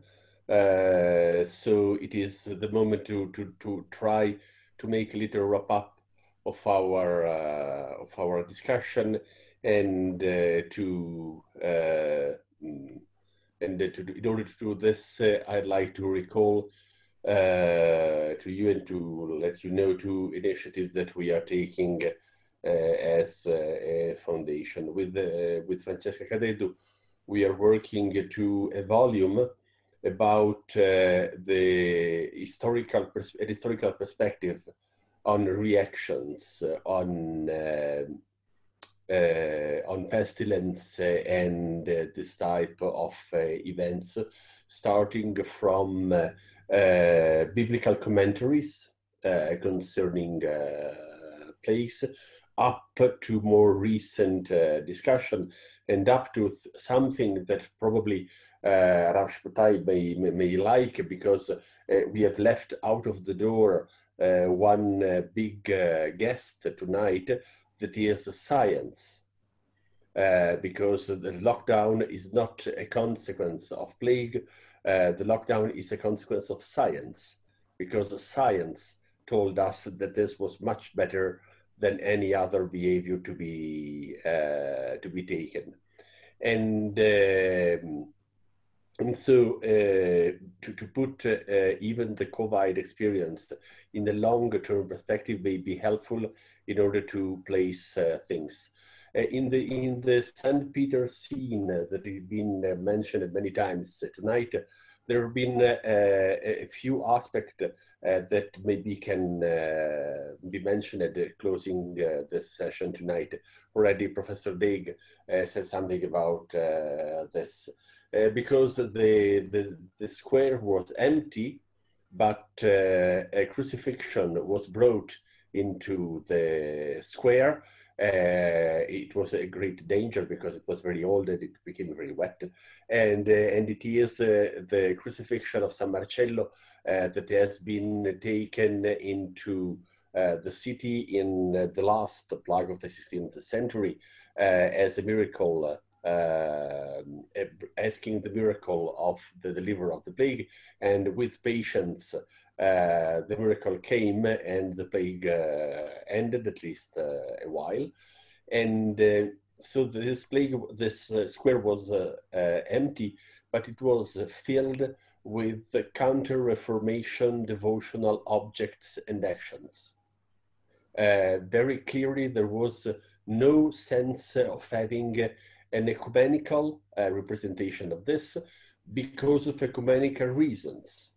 Uh, so it is the moment to, to, to try to make a little wrap up of our uh, of our discussion and to mm, and to, in order to do this, uh, I'd like to recall uh, to you and to let you know two initiatives that we are taking uh, Uh, as uh, a foundation. With, uh, with Francesca Cadeddu, we are working to a volume about the historical, historical perspective on reactions on uh, on pestilence uh, and uh, this type of events, starting from biblical commentaries concerning plagues, up to more recent discussion, and up to something that probably uh, Rav may, may, may, like because uh, we have left out of the door uh, one uh, big guest tonight that is science. Uh, because the lockdown is not a consequence of plague, uh, the lockdown is a consequence of science, because science told us that this was much better than any other behavior to be uh, to be taken, and um, and so uh, to to put uh, even the COVID experience in the longer term perspective may be helpful in order to place uh, things. Uh, in the in the St. Peter scene that has been uh, mentioned many times tonight, there have been uh, a few aspects uh, that maybe can uh, be mentioned at the closing this session tonight. Already, Professor Deeg said something about this. Uh, because the, the, the square was empty, but uh, a crucifixion was brought into the square. Uh, it was a great danger because it was very old and it became very wet. And, uh, and it is uh, the crucifixion of San Marcello uh, that has been taken into uh, the city in the last plague of the 16th century as a miracle um, asking the miracle of the deliverer of the plague, and with patience, uh, the miracle came and the plague uh, ended at least uh, a while. And uh, so this plague, this uh, square was uh, empty, but it was filled with counter-reformation devotional objects and actions. very clearly, there was no sense of having an ecumenical uh, representation of this because of ecumenical reasons,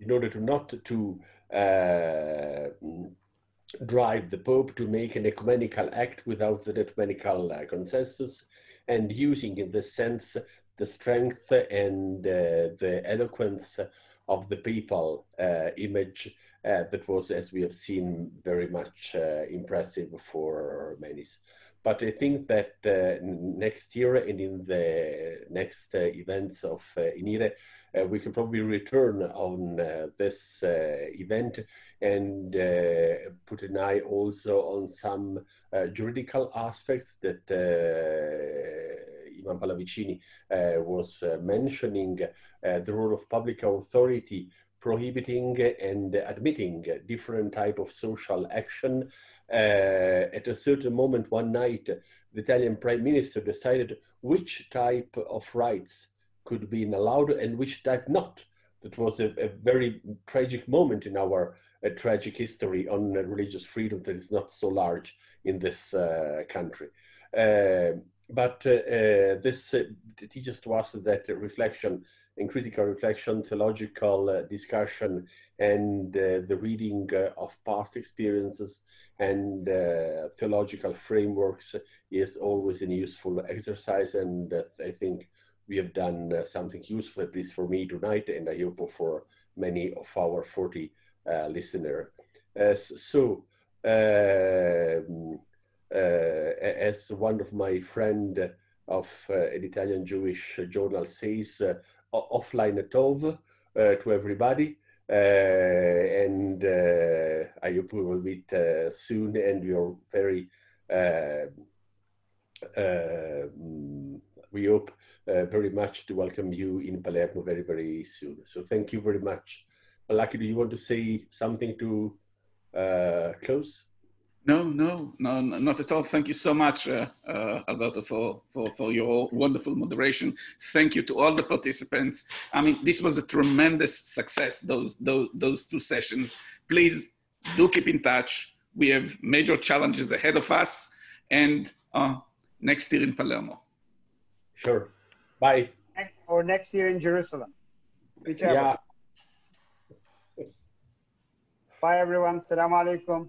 in order to not to uh, drive the Pope to make an ecumenical act without the ecumenical uh, consensus, and using in this sense the strength and uh, the eloquence of the papal uh, image uh, that was, as we have seen, very much impressive for many. But I think that uh, next year and in the next uh, events of uh, INIRE, uh, we can probably return on uh, this uh, event and uh, put an eye also on some juridical aspects that Ivan Pallavicini was mentioning, the role of public authority prohibiting and admitting different type of social action. Uh, at a certain moment one night, the Italian prime minister decided which type of rights could be allowed and which type not. That was a, a very tragic moment in our uh, tragic history on uh, religious freedom that is not so large in this uh, country. Uh, but this teaches to us that reflection and critical reflection, theological discussion, and the reading of past experiences and uh, theological frameworks is always a useful exercise. And uh, I think we have done uh, something useful, at least for me tonight, and I hope for many of our 40 listeners. so, um, as one of my friend of an Italian Jewish journal says, offline tov to everybody. Uh, and uh, I hope we will meet uh, soon. And we are very, we hope very much to welcome you in Palermo very, very soon. So thank you very much. Malachi, do you want to say something to close? No, no, no, not at all. Thank you so much, uh, uh, Alberto, for, for, for your wonderful moderation. Thank you to all the participants. I mean, this was a tremendous success, those, those, those two sessions. Please do keep in touch. We have major challenges ahead of us and uh, next year in Palermo. Sure. Bye. Or next year in Jerusalem. Whichever. Yeah. Bye, everyone. Assalamu alaikum.